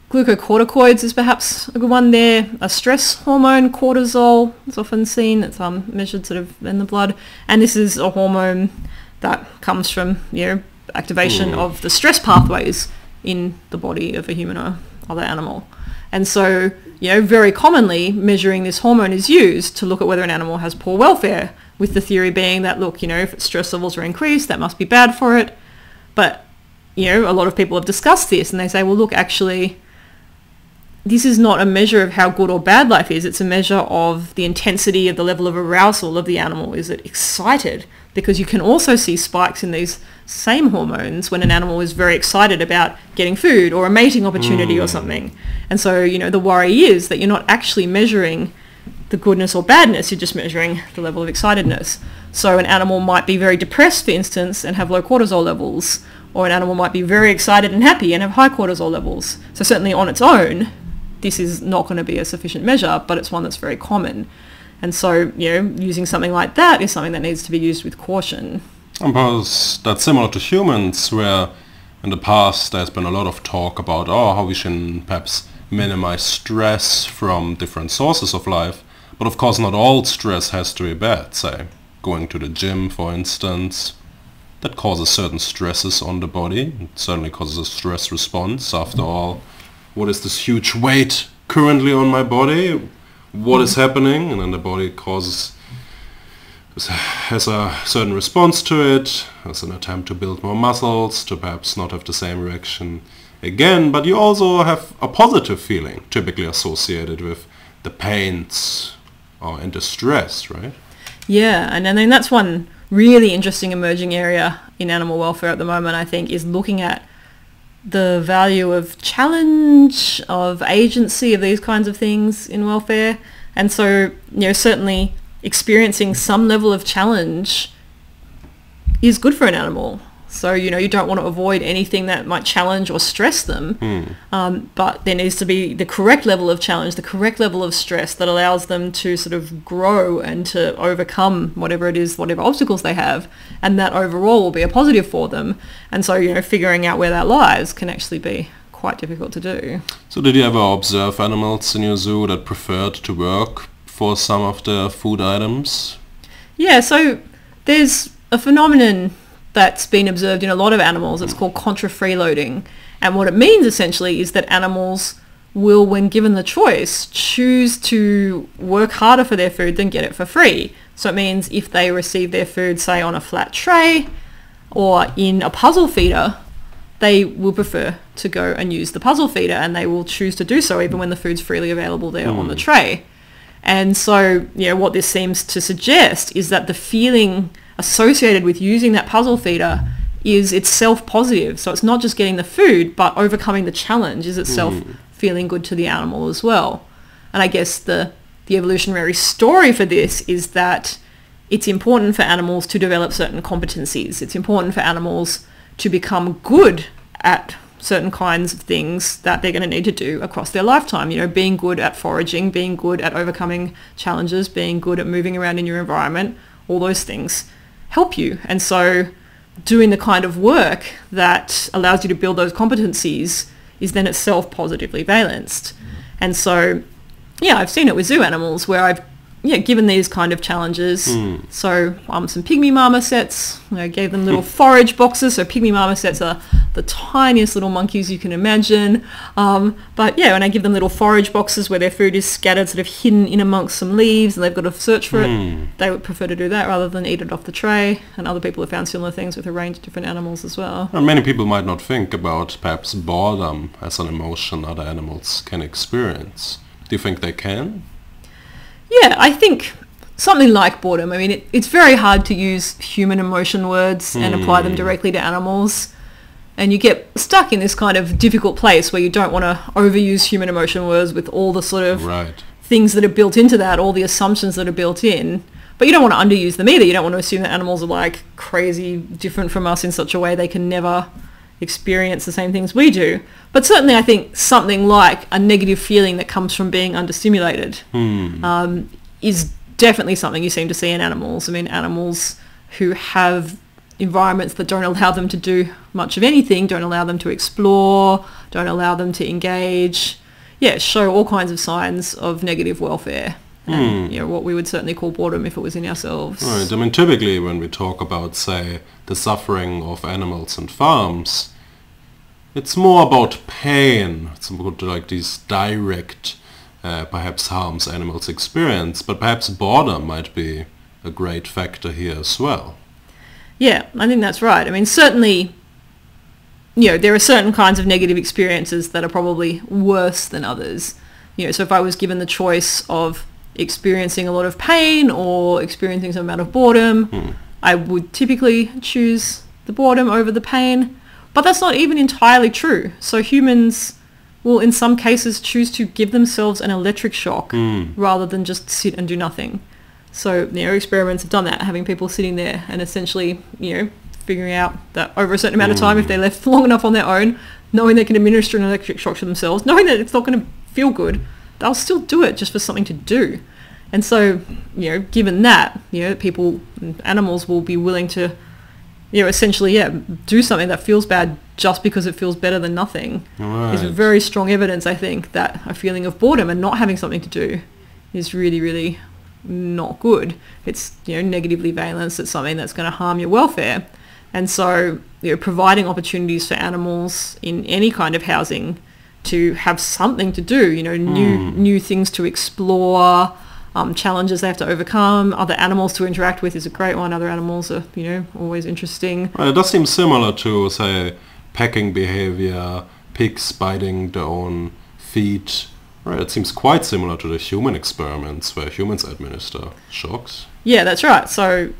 glucocorticoids is perhaps a good one there. A stress hormone, cortisol, is often seen. It's um, measured sort of in the blood. And this is a hormone that comes from, you know, activation Hmm. of the stress pathways in the body of a human or other animal. And so, you know, very commonly measuring this hormone is used to look at whether an animal has poor welfare, with the theory being that, look, you know, if stress levels are increased, that must be bad for it. But, you know, a lot of people have discussed this and they say, well, look, actually, this is not a measure of how good or bad life is. It's a measure of the intensity of the level of arousal of the animal. Is it excited? Because you can also see spikes in these same hormones when an animal is very excited about getting food or a mating opportunity or hmm. something. And so, you know, the worry is that you're not actually measuring the goodness or badness, you're just measuring the level of excitedness. So an animal might be very depressed, for instance, and have low cortisol levels, or an animal might be very excited and happy and have high cortisol levels. So certainly on its own, this is not going to be a sufficient measure, but it's one that's very common. And so, you know, using something like that is something that needs to be used with caution. Suppose that's similar to humans, where in the past there's been a lot of talk about oh how we can perhaps minimize stress from different sources of life. But of course not all stress has to be bad. Say going to the gym, for instance, that causes certain stresses on the body. It certainly causes a stress response. After all, what is this huge weight currently on my body? What is hmm. happening? And then the body causes has a certain response to it, as an attempt to build more muscles, to perhaps not have the same reaction again, but you also have a positive feeling typically associated with the pains or and the stress, right? Yeah, and, and then that's one really interesting emerging area in animal welfare at the moment, I think, is looking at the value of challenge, of agency, of these kinds of things in welfare. And so, you know, certainly experiencing some level of challenge is good for an animal. So, you know, you don't want to avoid anything that might challenge or stress them. Um, but there needs to be the correct level of challenge, the correct level of stress that allows them to sort of grow and to overcome whatever it is, whatever obstacles they have. And that overall will be a positive for them. And so, you know, figuring out where that lies can actually be quite difficult to do. So did you ever observe animals in your zoo that preferred to work for some of the food items? Yeah, so there's a phenomenon that's been observed in a lot of animals. It's called contra freeloading. And what it means essentially is that animals will, when given the choice, choose to work harder for their food than get it for free. So it means if they receive their food, say, on a flat tray or in a puzzle feeder, they will prefer to go and use the puzzle feeder and they will choose to do so even when the food's freely available there on the mm. tray. And so, you know, what this seems to suggest is that the feeling associated with using that puzzle feeder is itself positive. So it's not just getting the food, but overcoming the challenge is itself mm. feeling good to the animal as well. And I guess the, the evolutionary story for this is that it's important for animals to develop certain competencies. It's important for animals to become good at certain kinds of things that they're going to need to do across their lifetime. You know, being good at foraging, being good at overcoming challenges, being good at moving around in your environment, all those things help you. And so doing the kind of work that allows you to build those competencies is then itself positively valenced. And so, yeah, I've seen it with zoo animals where I've yeah, given these kind of challenges, so um, some pygmy marmosets, I gave them little forage boxes. So pygmy marmosets are the tiniest little monkeys you can imagine. Um, but yeah, when I give them little forage boxes where their food is scattered, sort of hidden in amongst some leaves, and they've got to search for it, they would prefer to do that rather than eat it off the tray. And other people have found similar things with a range of different animals as well. And many people might not think about perhaps boredom as an emotion other animals can experience. Do you think they can? Yeah, I think something like boredom. I mean, it, it's very hard to use human emotion words and apply them hmm. directly to animals. And you get stuck in this kind of difficult place where you don't want to overuse human emotion words with all the sort of Right. things that are built into that, all the assumptions that are built in. But you don't want to underuse them either. You don't want to assume that animals are like crazy different from us in such a way they can never experience the same things we do. But certainly I think something like a negative feeling that comes from being understimulated um, is definitely something you seem to see in animals. I mean, animals who have environments that don't allow them to do much of anything, don't allow them to explore, don't allow them to engage, yeah, show all kinds of signs of negative welfare. And, you know, what we would certainly call boredom if it was in ourselves. Right. I mean, typically when we talk about, say, the suffering of animals and farms, it's more about pain. It's about like these direct, uh, perhaps harms animals experience, but perhaps boredom might be a great factor here as well. Yeah, I think that's right. I mean, certainly, you know, there are certain kinds of negative experiences that are probably worse than others. You know, so if I was given the choice of experiencing a lot of pain or experiencing some amount of boredom, hmm. I would typically choose the boredom over the pain. But that's not even entirely true. So humans will in some cases choose to give themselves an electric shock hmm. rather than just sit and do nothing. So, know, experiments have done that, having people sitting there and essentially, you know, figuring out that over a certain amount of time, if hmm. they're left long enough on their own, knowing they can administer an electric shock to themselves, knowing that it's not going to feel good, they'll still do it just for something to do. And so, you know, given that, you know, people, animals will be willing to, you know, essentially, yeah, do something that feels bad just because it feels better than nothing is very strong evidence, I think, that a feeling of boredom and not having something to do is really, really not good. It's, you know, negatively valenced. It's something that's going to harm your welfare. And so, you know, providing opportunities for animals in any kind of housing to have something to do, you know, new new things to explore, um, challenges they have to overcome, other animals to interact with is a great one. Other animals are, you know, always interesting. Well, it does seem similar to, say, pecking behavior, pigs biting their own feet. Right, it seems quite similar to the human experiments where humans administer shocks. Yeah, that's right. So,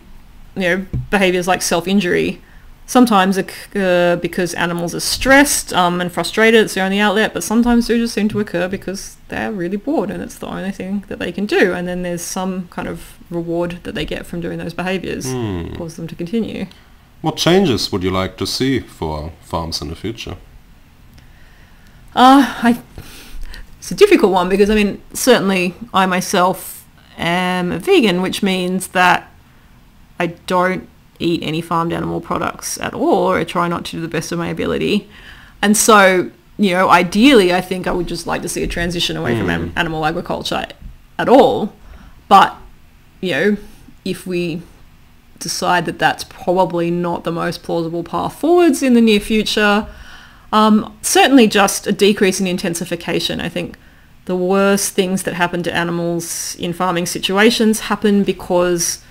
you know, behaviors like self-injury sometimes occur because animals are stressed um, and frustrated. It's their only outlet, but sometimes do just seem to occur because they're really bored and it's the only thing that they can do. And then there's some kind of reward that they get from doing those behaviors, cause them to continue. What changes would you like to see for farms in the future? Uh, I, it's a difficult one because I mean, certainly I myself am a vegan, which means that I don't eat any farmed animal products at all, or try not to do the best of my ability. And so, you know, ideally, I think I would just like to see a transition away from am- animal agriculture at all. But, you know, if we decide that that's probably not the most plausible path forwards in the near future, um, certainly just a decrease in intensification. I think the worst things that happen to animals in farming situations happen because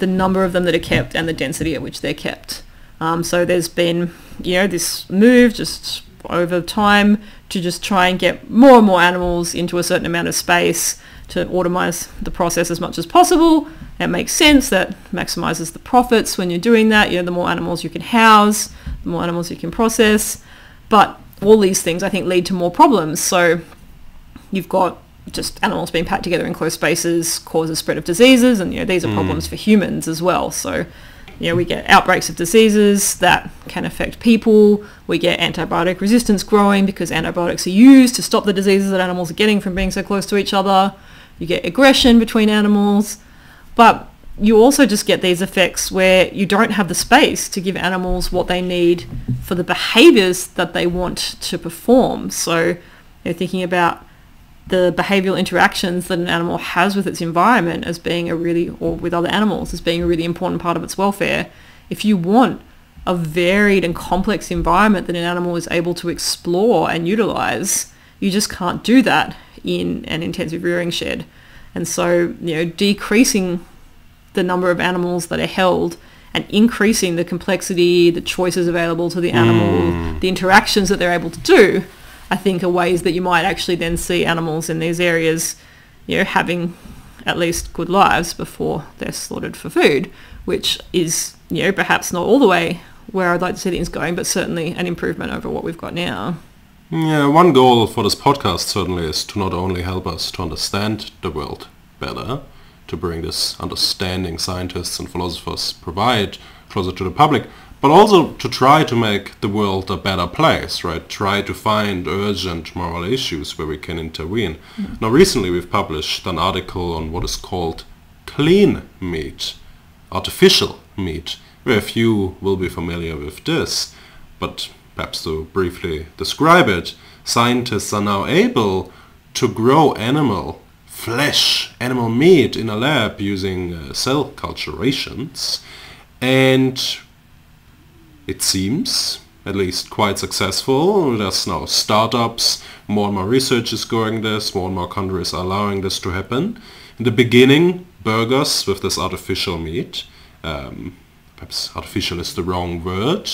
the number of them that are kept and the density at which they're kept. Um, so there's been, you know, this move just over time to just try and get more and more animals into a certain amount of space to automize the process as much as possible. It makes sense that maximizes the profits when you're doing that. You know, the more animals you can house, the more animals you can process. But all these things I think lead to more problems. So you've got just animals being packed together in close spaces causes spread of diseases and you know these are hmm. problems for humans as well. So you know we get outbreaks of diseases that can affect people. We get antibiotic resistance growing because antibiotics are used to stop the diseases that animals are getting from being so close to each other. You get aggression between animals. But you also just get these effects where you don't have the space to give animals what they need for the behaviors that they want to perform. So you're thinking about the behavioral interactions that an animal has with its environment as being a really, or with other animals, as being a really important part of its welfare. If you want a varied and complex environment that an animal is able to explore and utilize, you just can't do that in an intensive rearing shed. And so, you know, decreasing the number of animals that are held and increasing the complexity, the choices available to the animal, hmm. the interactions that they're able to do, I think are ways that you might actually then see animals in these areas, you know, having at least good lives before they're slaughtered for food, which is, you know, perhaps not all the way where I'd like to see things going, but certainly an improvement over what we've got now. Yeah, one goal for this podcast certainly is to not only help us to understand the world better, to bring this understanding scientists and philosophers provide closer to the public, but also to try to make the world a better place, right? Try to find urgent moral issues where we can intervene. Now recently we've published an article on what is called clean meat, artificial meat, where few will be familiar with this, but perhaps to briefly describe it, scientists are now able to grow animal flesh, animal meat in a lab using uh, cell culturations and it seems at least quite successful. There's now startups, more and more research is going this, more and more countries are allowing this to happen. In the beginning, burgers with this artificial meat, um, perhaps artificial is the wrong word,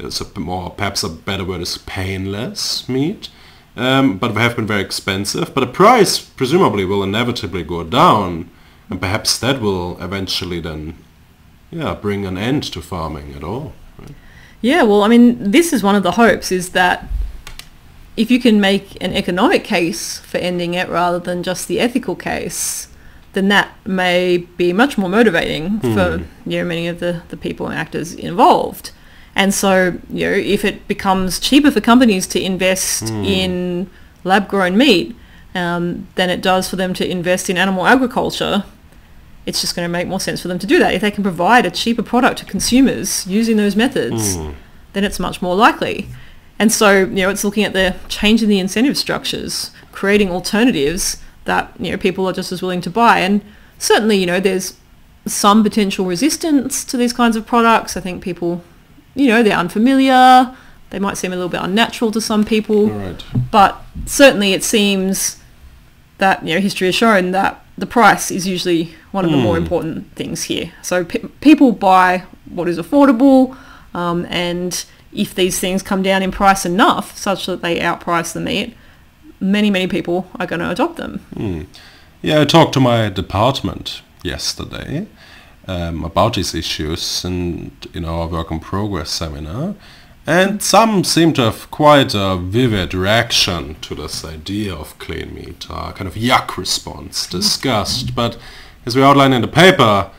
it's a more, perhaps a better word is painless meat, um, but they have been very expensive. But the price presumably will inevitably go down, and perhaps that will eventually then, yeah, bring an end to farming at all. right? Yeah, well, I mean, this is one of the hopes is that if you can make an economic case for ending it rather than just the ethical case, then that may be much more motivating for you know many of the, the people and actors involved. And so, you know, if it becomes cheaper for companies to invest in lab-grown meat um, than it does for them to invest in animal agriculture, it's just going to make more sense for them to do that. If they can provide a cheaper product to consumers using those methods, hmm. then it's much more likely. And so, you know, it's looking at the change in the incentive structures, creating alternatives that, you know, people are just as willing to buy. And certainly, you know, there's some potential resistance to these kinds of products. I think people, you know, they're unfamiliar. They might seem a little bit unnatural to some people. Right. But certainly it seems that, you know, history has shown that the price is usually one of the more important things here. So pe- people buy what is affordable, um, and if these things come down in price enough such that they outprice the meat, many, many people are going to adopt them. Yeah, I talked to my department yesterday um, about these issues and in our work in progress seminar. And some seem to have quite a vivid reaction to this idea of clean meat, a kind of yuck response, disgust. But as we outline in the paper,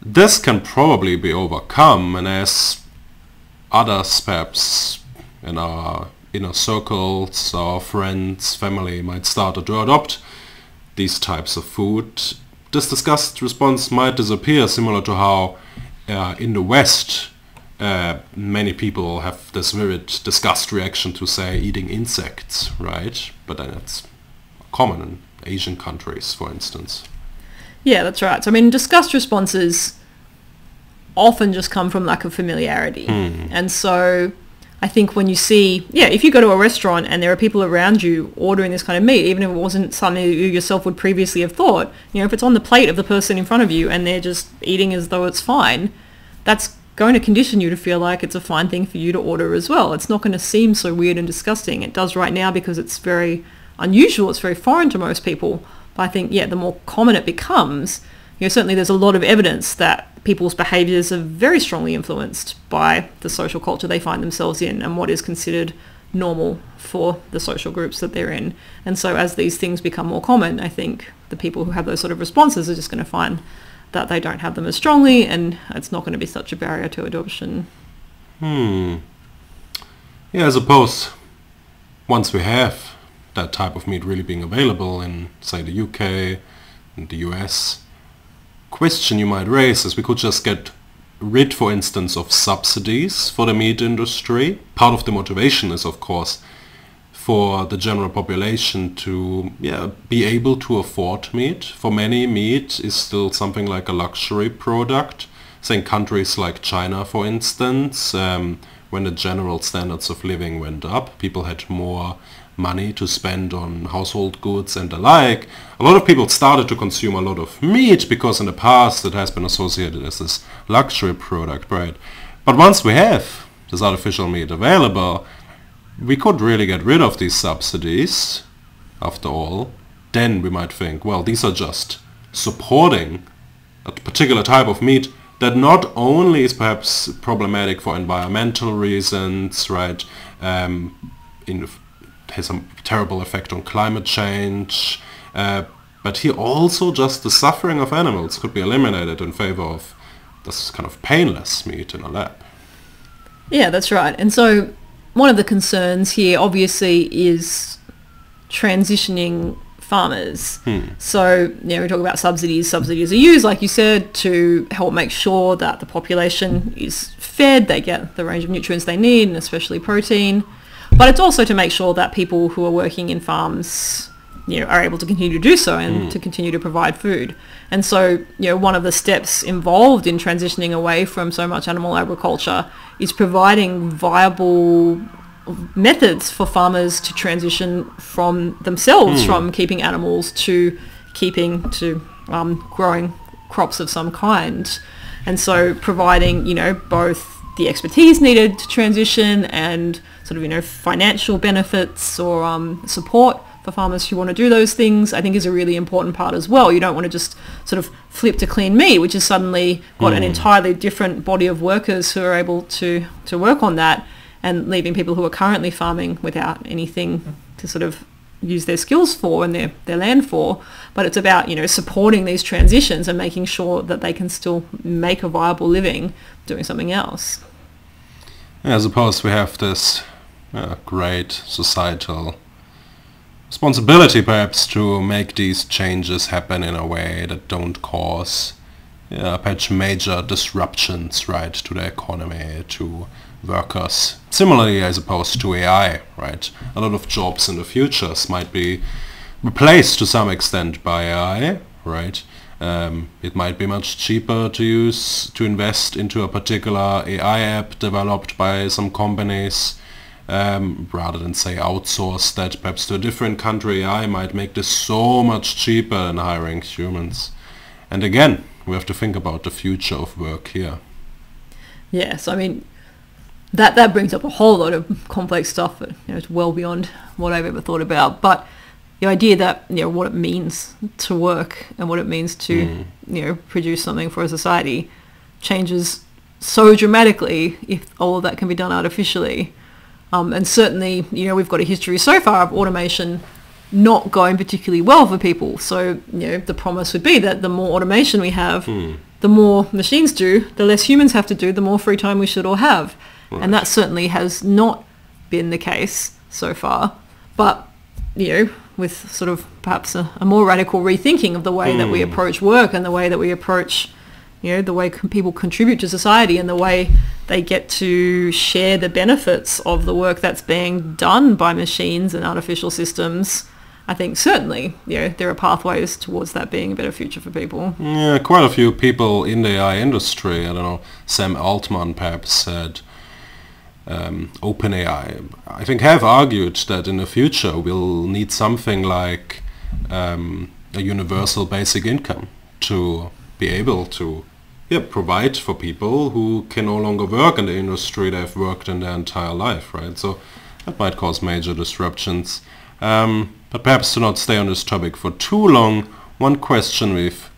this can probably be overcome and as others perhaps in our inner circles, our friends, family might start to adopt these types of food, this disgust response might disappear, similar to how uh, in the West uh, many people have this vivid disgust reaction to, say, eating insects, right? But then it's common in Asian countries, for instance. Yeah, that's right. So I mean, disgust responses often just come from lack of familiarity. And so I think when you see, yeah, if you go to a restaurant and there are people around you ordering this kind of meat, even if it wasn't something that you yourself would previously have thought, you know, if it's on the plate of the person in front of you and they're just eating as though it's fine, that's going to condition you to feel like it's a fine thing for you to order as well. It's not going to seem so weird and disgusting. It does right now because it's very unusual. It's very foreign to most people. But I think, yeah, the more common it becomes, you know, certainly there's a lot of evidence that people's behaviours are very strongly influenced by the social culture they find themselves in and what is considered normal for the social groups that they're in. And so as these things become more common, I think the people who have those sort of responses are just going to find that they don't have them as strongly and it's not going to be such a barrier to adoption. Hmm. Yeah, I suppose once we have that type of meat really being available in, say, the UK and the US, question you might raise is we could just get rid, for instance, of subsidies for the meat industry. Part of the motivation is, of course, for the general population to yeah be able to afford meat. For many, meat is still something like a luxury product. In countries like China, for instance, um, when the general standards of living went up, people had more money to spend on household goods and the like. A lot of people started to consume a lot of meat because in the past it has been associated as this luxury product, right? But once we have this artificial meat available, we could really get rid of these subsidies, after all. Then we might think, well, these are just supporting a particular type of meat that not only is perhaps problematic for environmental reasons, right, um, in, has a terrible effect on climate change, uh, but here also just the suffering of animals could be eliminated in favor of this kind of painless meat in a lab. Yeah, that's right. And so one of the concerns here obviously is transitioning farmers. Hmm. So, you know, we talk about subsidies. Subsidies are used, like you said, to help make sure that the population is fed, they get the range of nutrients they need, and especially protein. But it's also to make sure that people who are working in farms, you know, are able to continue to do so and to continue to provide food. And so, you know, one of the steps involved in transitioning away from so much animal agriculture is providing viable methods for farmers to transition from themselves from keeping animals to keeping to um, growing crops of some kind. And so providing you know both the expertise needed to transition and sort of you know financial benefits or um, support for farmers who want to do those things I think is a really important part as well you don't want to just sort of flip to clean meat which has suddenly got an entirely different body of workers who are able to to work on that and leaving people who are currently farming without anything to sort of use their skills for and their, their land for. But it's about, you know, supporting these transitions and making sure that they can still make a viable living doing something else. Yeah, I suppose we have this uh, great societal responsibility perhaps to make these changes happen in a way that don't cause yeah, perhaps major disruptions, right, to the economy, to workers. Similarly, as opposed to AI, right? A lot of jobs in the futures might be replaced to some extent by AI, right? Um, it might be much cheaper to use to invest into a particular AI app developed by some companies um, rather than say outsource that perhaps to a different country. AI might make this so much cheaper than hiring humans. And again, we have to think about the future of work here. Yes, I mean, that, that brings up a whole lot of complex stuff that you know, it's well beyond what I've ever thought about. But the idea that, you know, what it means to work and what it means to, you know, produce something for a society changes so dramatically if all of that can be done artificially. Um, and certainly, you know, we've got a history so far of automation not going particularly well for people. So, you know, the promise would be that the more automation we have, the more machines do, the less humans have to do, the more free time we should all have. And that certainly has not been the case so far. But, you know, with sort of perhaps a, a more radical rethinking of the way that we approach work and the way that we approach you know, the way people contribute to society and the way they get to share the benefits of the work that's being done by machines and artificial systems, I think certainly, you know, there are pathways towards that being a better future for people. Yeah, quite a few people in the AI industry, I don't know, Sam Altman perhaps said, um, OpenAI, I think have argued that in the future we'll need something like um, a universal basic income to be able to yeah, provide for people who can no longer work in the industry they've worked in their entire life, right? So that might cause major disruptions. Um, but perhaps to not stay on this topic for too long, one question we've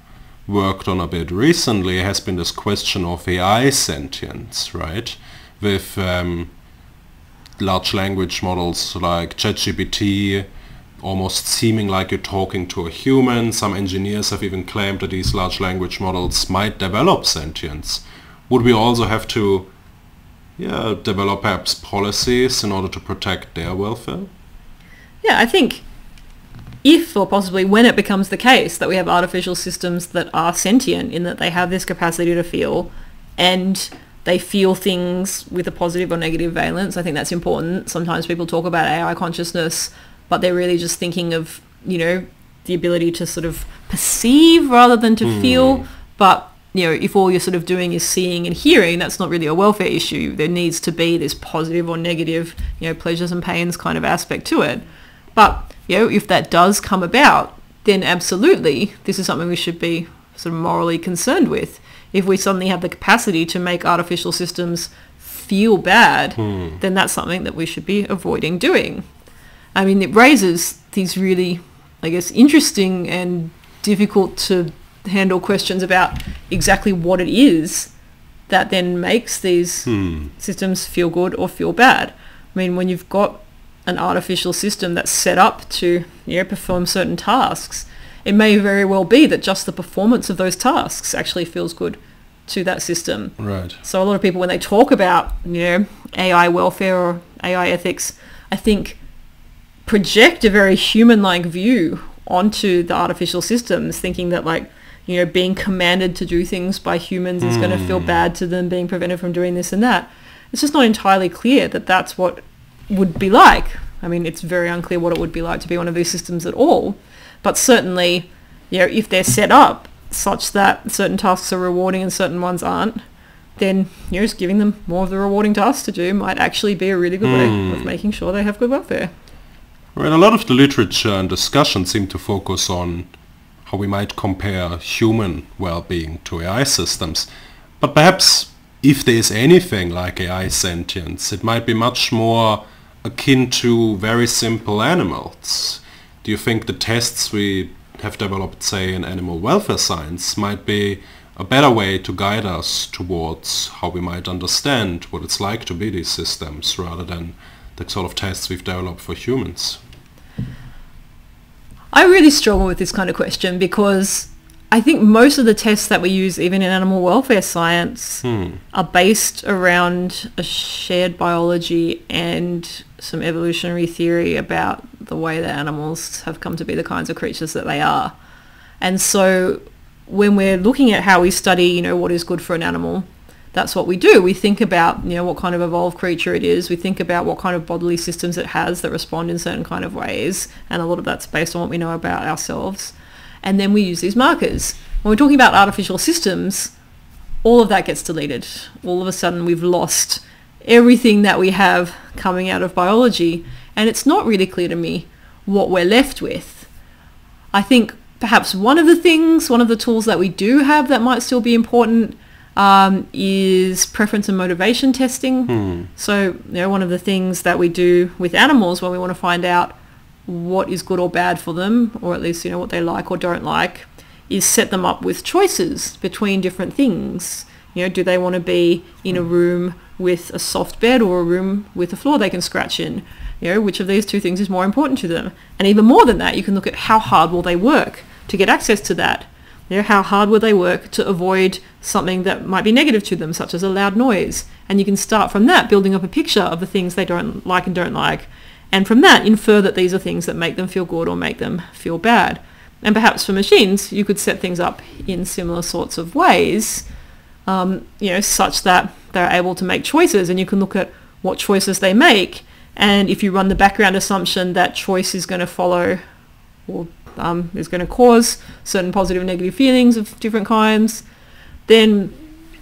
worked on a bit recently has been this question of AI sentience, right? With um, large language models like ChatGPT almost seeming like you're talking to a human. Some engineers have even claimed that these large language models might develop sentience. Would we also have to yeah, develop perhaps policies in order to protect their welfare? Yeah, I think if or possibly when it becomes the case that we have artificial systems that are sentient in that they have this capacity to feel and they feel things with a positive or negative valence. I think that's important. Sometimes people talk about AI consciousness, but they're really just thinking of, you know, the ability to sort of perceive rather than to Hmm. feel. But, you know, if all you're sort of doing is seeing and hearing, that's not really a welfare issue. There needs to be this positive or negative, you know, pleasures and pains kind of aspect to it. But, you know, if that does come about, then absolutely this is something we should be sort of morally concerned with. If we suddenly have the capacity to make artificial systems feel bad, then that's something that we should be avoiding doing. I mean, it raises these really, I guess, interesting and difficult to handle questions about exactly what it is that then makes these Hmm. systems feel good or feel bad. I mean, when you've got an artificial system that's set up to you know, perform certain tasks, it may very well be that just the performance of those tasks actually feels good to that system. Right. So a lot of people, when they talk about you know AI welfare or AI ethics, I think project a very human-like view onto the artificial systems, thinking that like you know being commanded to do things by humans is going to feel hmm. bad to them, being prevented from doing this and that. It's just not entirely clear that that's what would be like. I mean, it's very unclear what it would be like to be one of these systems at all. But certainly, you know, if they're set up such that certain tasks are rewarding and certain ones aren't, then you know, just giving them more of the rewarding tasks to do might actually be a really good way of hmm. making sure they have good welfare. Right, a lot of the literature and discussion seem to focus on how we might compare human well-being to AI systems. But perhaps if there is anything like AI sentience, it might be much more akin to very simple animals. Do you think the tests we have developed, say, in animal welfare science might be a better way to guide us towards how we might understand what it's like to be these systems rather than the sort of tests we've developed for humans? I really struggle with this kind of question because I think most of the tests that we use, even in animal welfare science, hmm. are based around a shared biology and some evolutionary theory about the way that animals have come to be the kinds of creatures that they are. And so when we're looking at how we study, you know, what is good for an animal, that's what we do. We think about, you know, what kind of evolved creature it is. We think about what kind of bodily systems it has that respond in certain kind of ways. And a lot of that's based on what we know about ourselves. And then we use these markers. When we're talking about artificial systems, all of that gets deleted. All of a sudden we've lost everything that we have coming out of biology. And it's not really clear to me what we're left with. I think perhaps one of the things, one of the tools that we do have that might still be important um, is preference and motivation testing. So, you know, one of the things that we do with animals when we want to find out what is good or bad for them, or at least, you know, what they like or don't like, is set them up with choices between different things. You know, do they want to be in a room with a soft bed or a room with a floor they can scratch in? You know, which of these two things is more important to them? And even more than that, you can look at how hard will they work to get access to that. You know, how hard would they work to avoid something that might be negative to them, such as a loud noise? And you can start from that, building up a picture of the things they don't like and don't like. And from that, infer that these are things that make them feel good or make them feel bad. And perhaps for machines, you could set things up in similar sorts of ways, um, you know, such that they're able to make choices and you can look at what choices they make. And if you run the background assumption that choice is going to follow or um, is going to cause certain positive and negative feelings of different kinds, then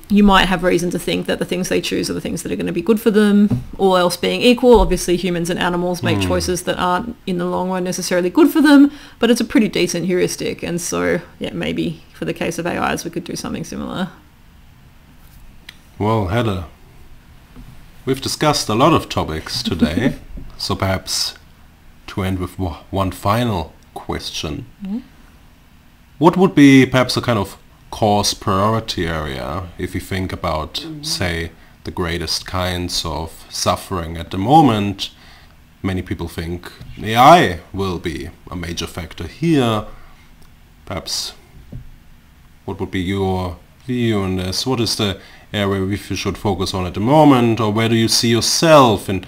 you might have reason to think that the things they choose are the things that are going to be good for them. All else being equal, obviously humans and animals make choices that aren't in the long run necessarily good for them, but it's a pretty decent heuristic. And so, yeah, maybe for the case of AIs, we could do something similar. Well, Heather, we've discussed a lot of topics today, so perhaps to end with one final question. What would be perhaps a kind of cause priority area if you think about, mm-hmm. say, the greatest kinds of suffering at the moment? Many people think AI will be a major factor here. Perhaps what would be your view on this? What is the area we should focus on at the moment, or where do you see yourself and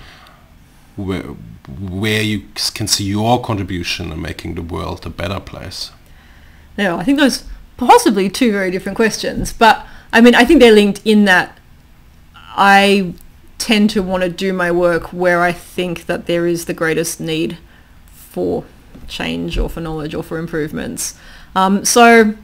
where, where you can see your contribution in making the world a better place? No, I think those possibly two very different questions, but I mean, I think they're linked in that I tend to want to do my work where I think that there is the greatest need for change or for knowledge or for improvements. Um, so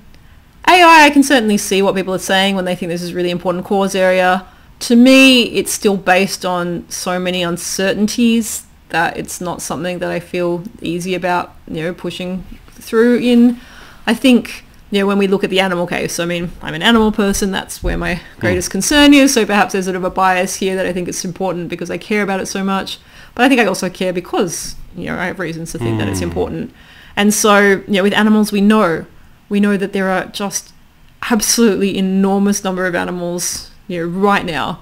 AI, I can certainly see what people are saying when they think this is a really important cause area. To me, it's still based on so many uncertainties that it's not something that I feel easy about, you know, pushing through in. I think, you know, when we look at the animal case, I mean, I'm an animal person, that's where my hmm. greatest concern is, so perhaps there's sort of a bias here that I think it's important because I care about it so much. But I think I also care because, you know, I have reasons to think that it's hmm. important. And so, you know, with animals we know we know that there are just absolutely enormous number of animals, you know, right now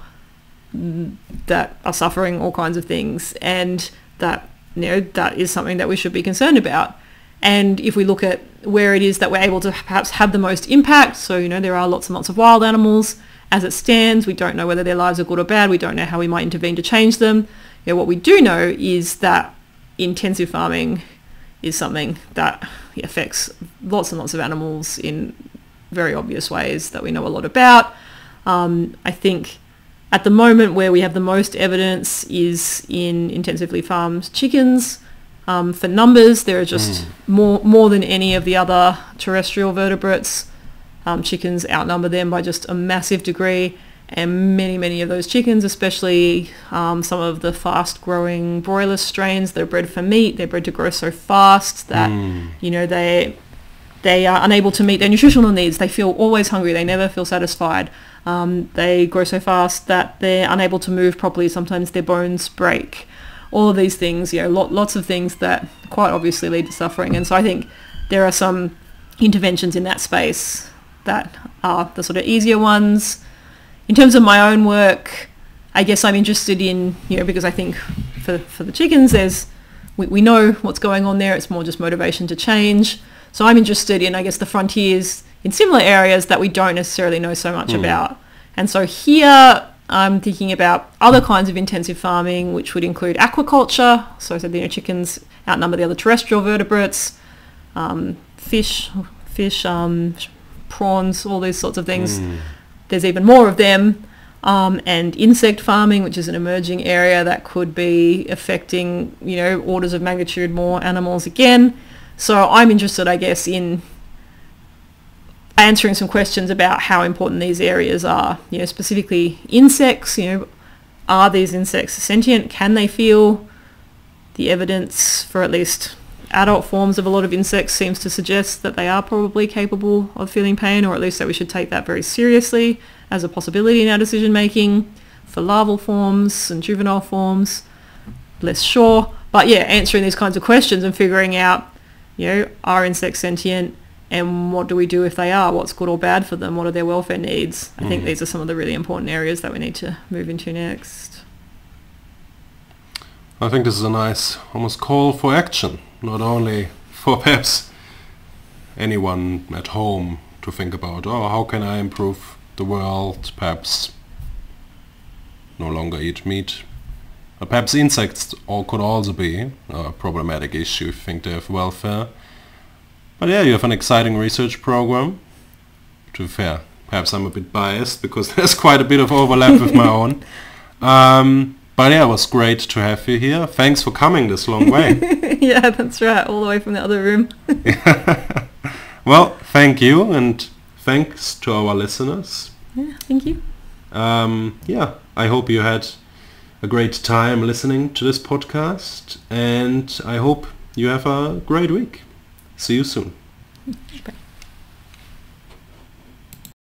mm, that are suffering all kinds of things and that, you know, that is something that we should be concerned about. And if we look at where it is that we're able to perhaps have the most impact, so, you know, there are lots and lots of wild animals. As it stands, we don't know whether their lives are good or bad. We don't know how we might intervene to change them. You know, what we do know is that intensive farming is something that affects lots and lots of animals in very obvious ways that we know a lot about. Um, I think at the moment where we have the most evidence is in intensively farmed chickens. Um, for numbers, there are just more more than any of the other terrestrial vertebrates. Um, chickens outnumber them by just a massive degree, and many many of those chickens, especially um, some of the fast-growing broiler strains, they're bred for meat. They're bred to grow so fast that you know they they are unable to meet their nutritional needs. They feel always hungry. They never feel satisfied. Um, they grow so fast that they're unable to move properly. Sometimes their bones break. All of these things, you know, lot, lots of things that quite obviously lead to suffering. And so I think there are some interventions in that space that are the sort of easier ones. In terms of my own work, I guess I'm interested in, you know, because I think for, for the chickens, there's, we, we know what's going on there. It's more just motivation to change. So I'm interested in, I guess, the frontiers in similar areas that we don't necessarily know so much about. And so here I'm thinking about other kinds of intensive farming, which would include aquaculture. So I said, you know, chickens outnumber the other terrestrial vertebrates, um, fish, fish, um, prawns, all these sorts of things. There's even more of them. Um, and insect farming, which is an emerging area that could be affecting, you know, orders of magnitude more animals again. So I'm interested, I guess, in answering some questions about how important these areas are. You know, specifically insects. You know, are these insects sentient? Can they feel? The evidence for at least adult forms of a lot of insects seems to suggest that they are probably capable of feeling pain, or at least that we should take that very seriously as a possibility in our decision making. For larval forms and juvenile forms, less sure. But yeah, answering these kinds of questions and figuring out, you know, are insects sentient and what do we do if they are? What's good or bad for them? What are their welfare needs? I think mm. these are some of the really important areas that we need to move into next. I think this is a nice almost call for action, not only for perhaps anyone at home to think about, oh, how can I improve the world, perhaps no longer eat meat. Perhaps insects all could also be a problematic issue if you think they have welfare. But yeah, you have an exciting research program. To be fair, perhaps I'm a bit biased because there's quite a bit of overlap with my own. Um, but yeah, it was great to have you here. Thanks for coming this long way. yeah, that's right, all the way from the other room. well, thank you and thanks to our listeners. yeah, thank you. Um, yeah, I hope you had a great time listening to this podcast and I hope you have a great week. See you soon. Bye.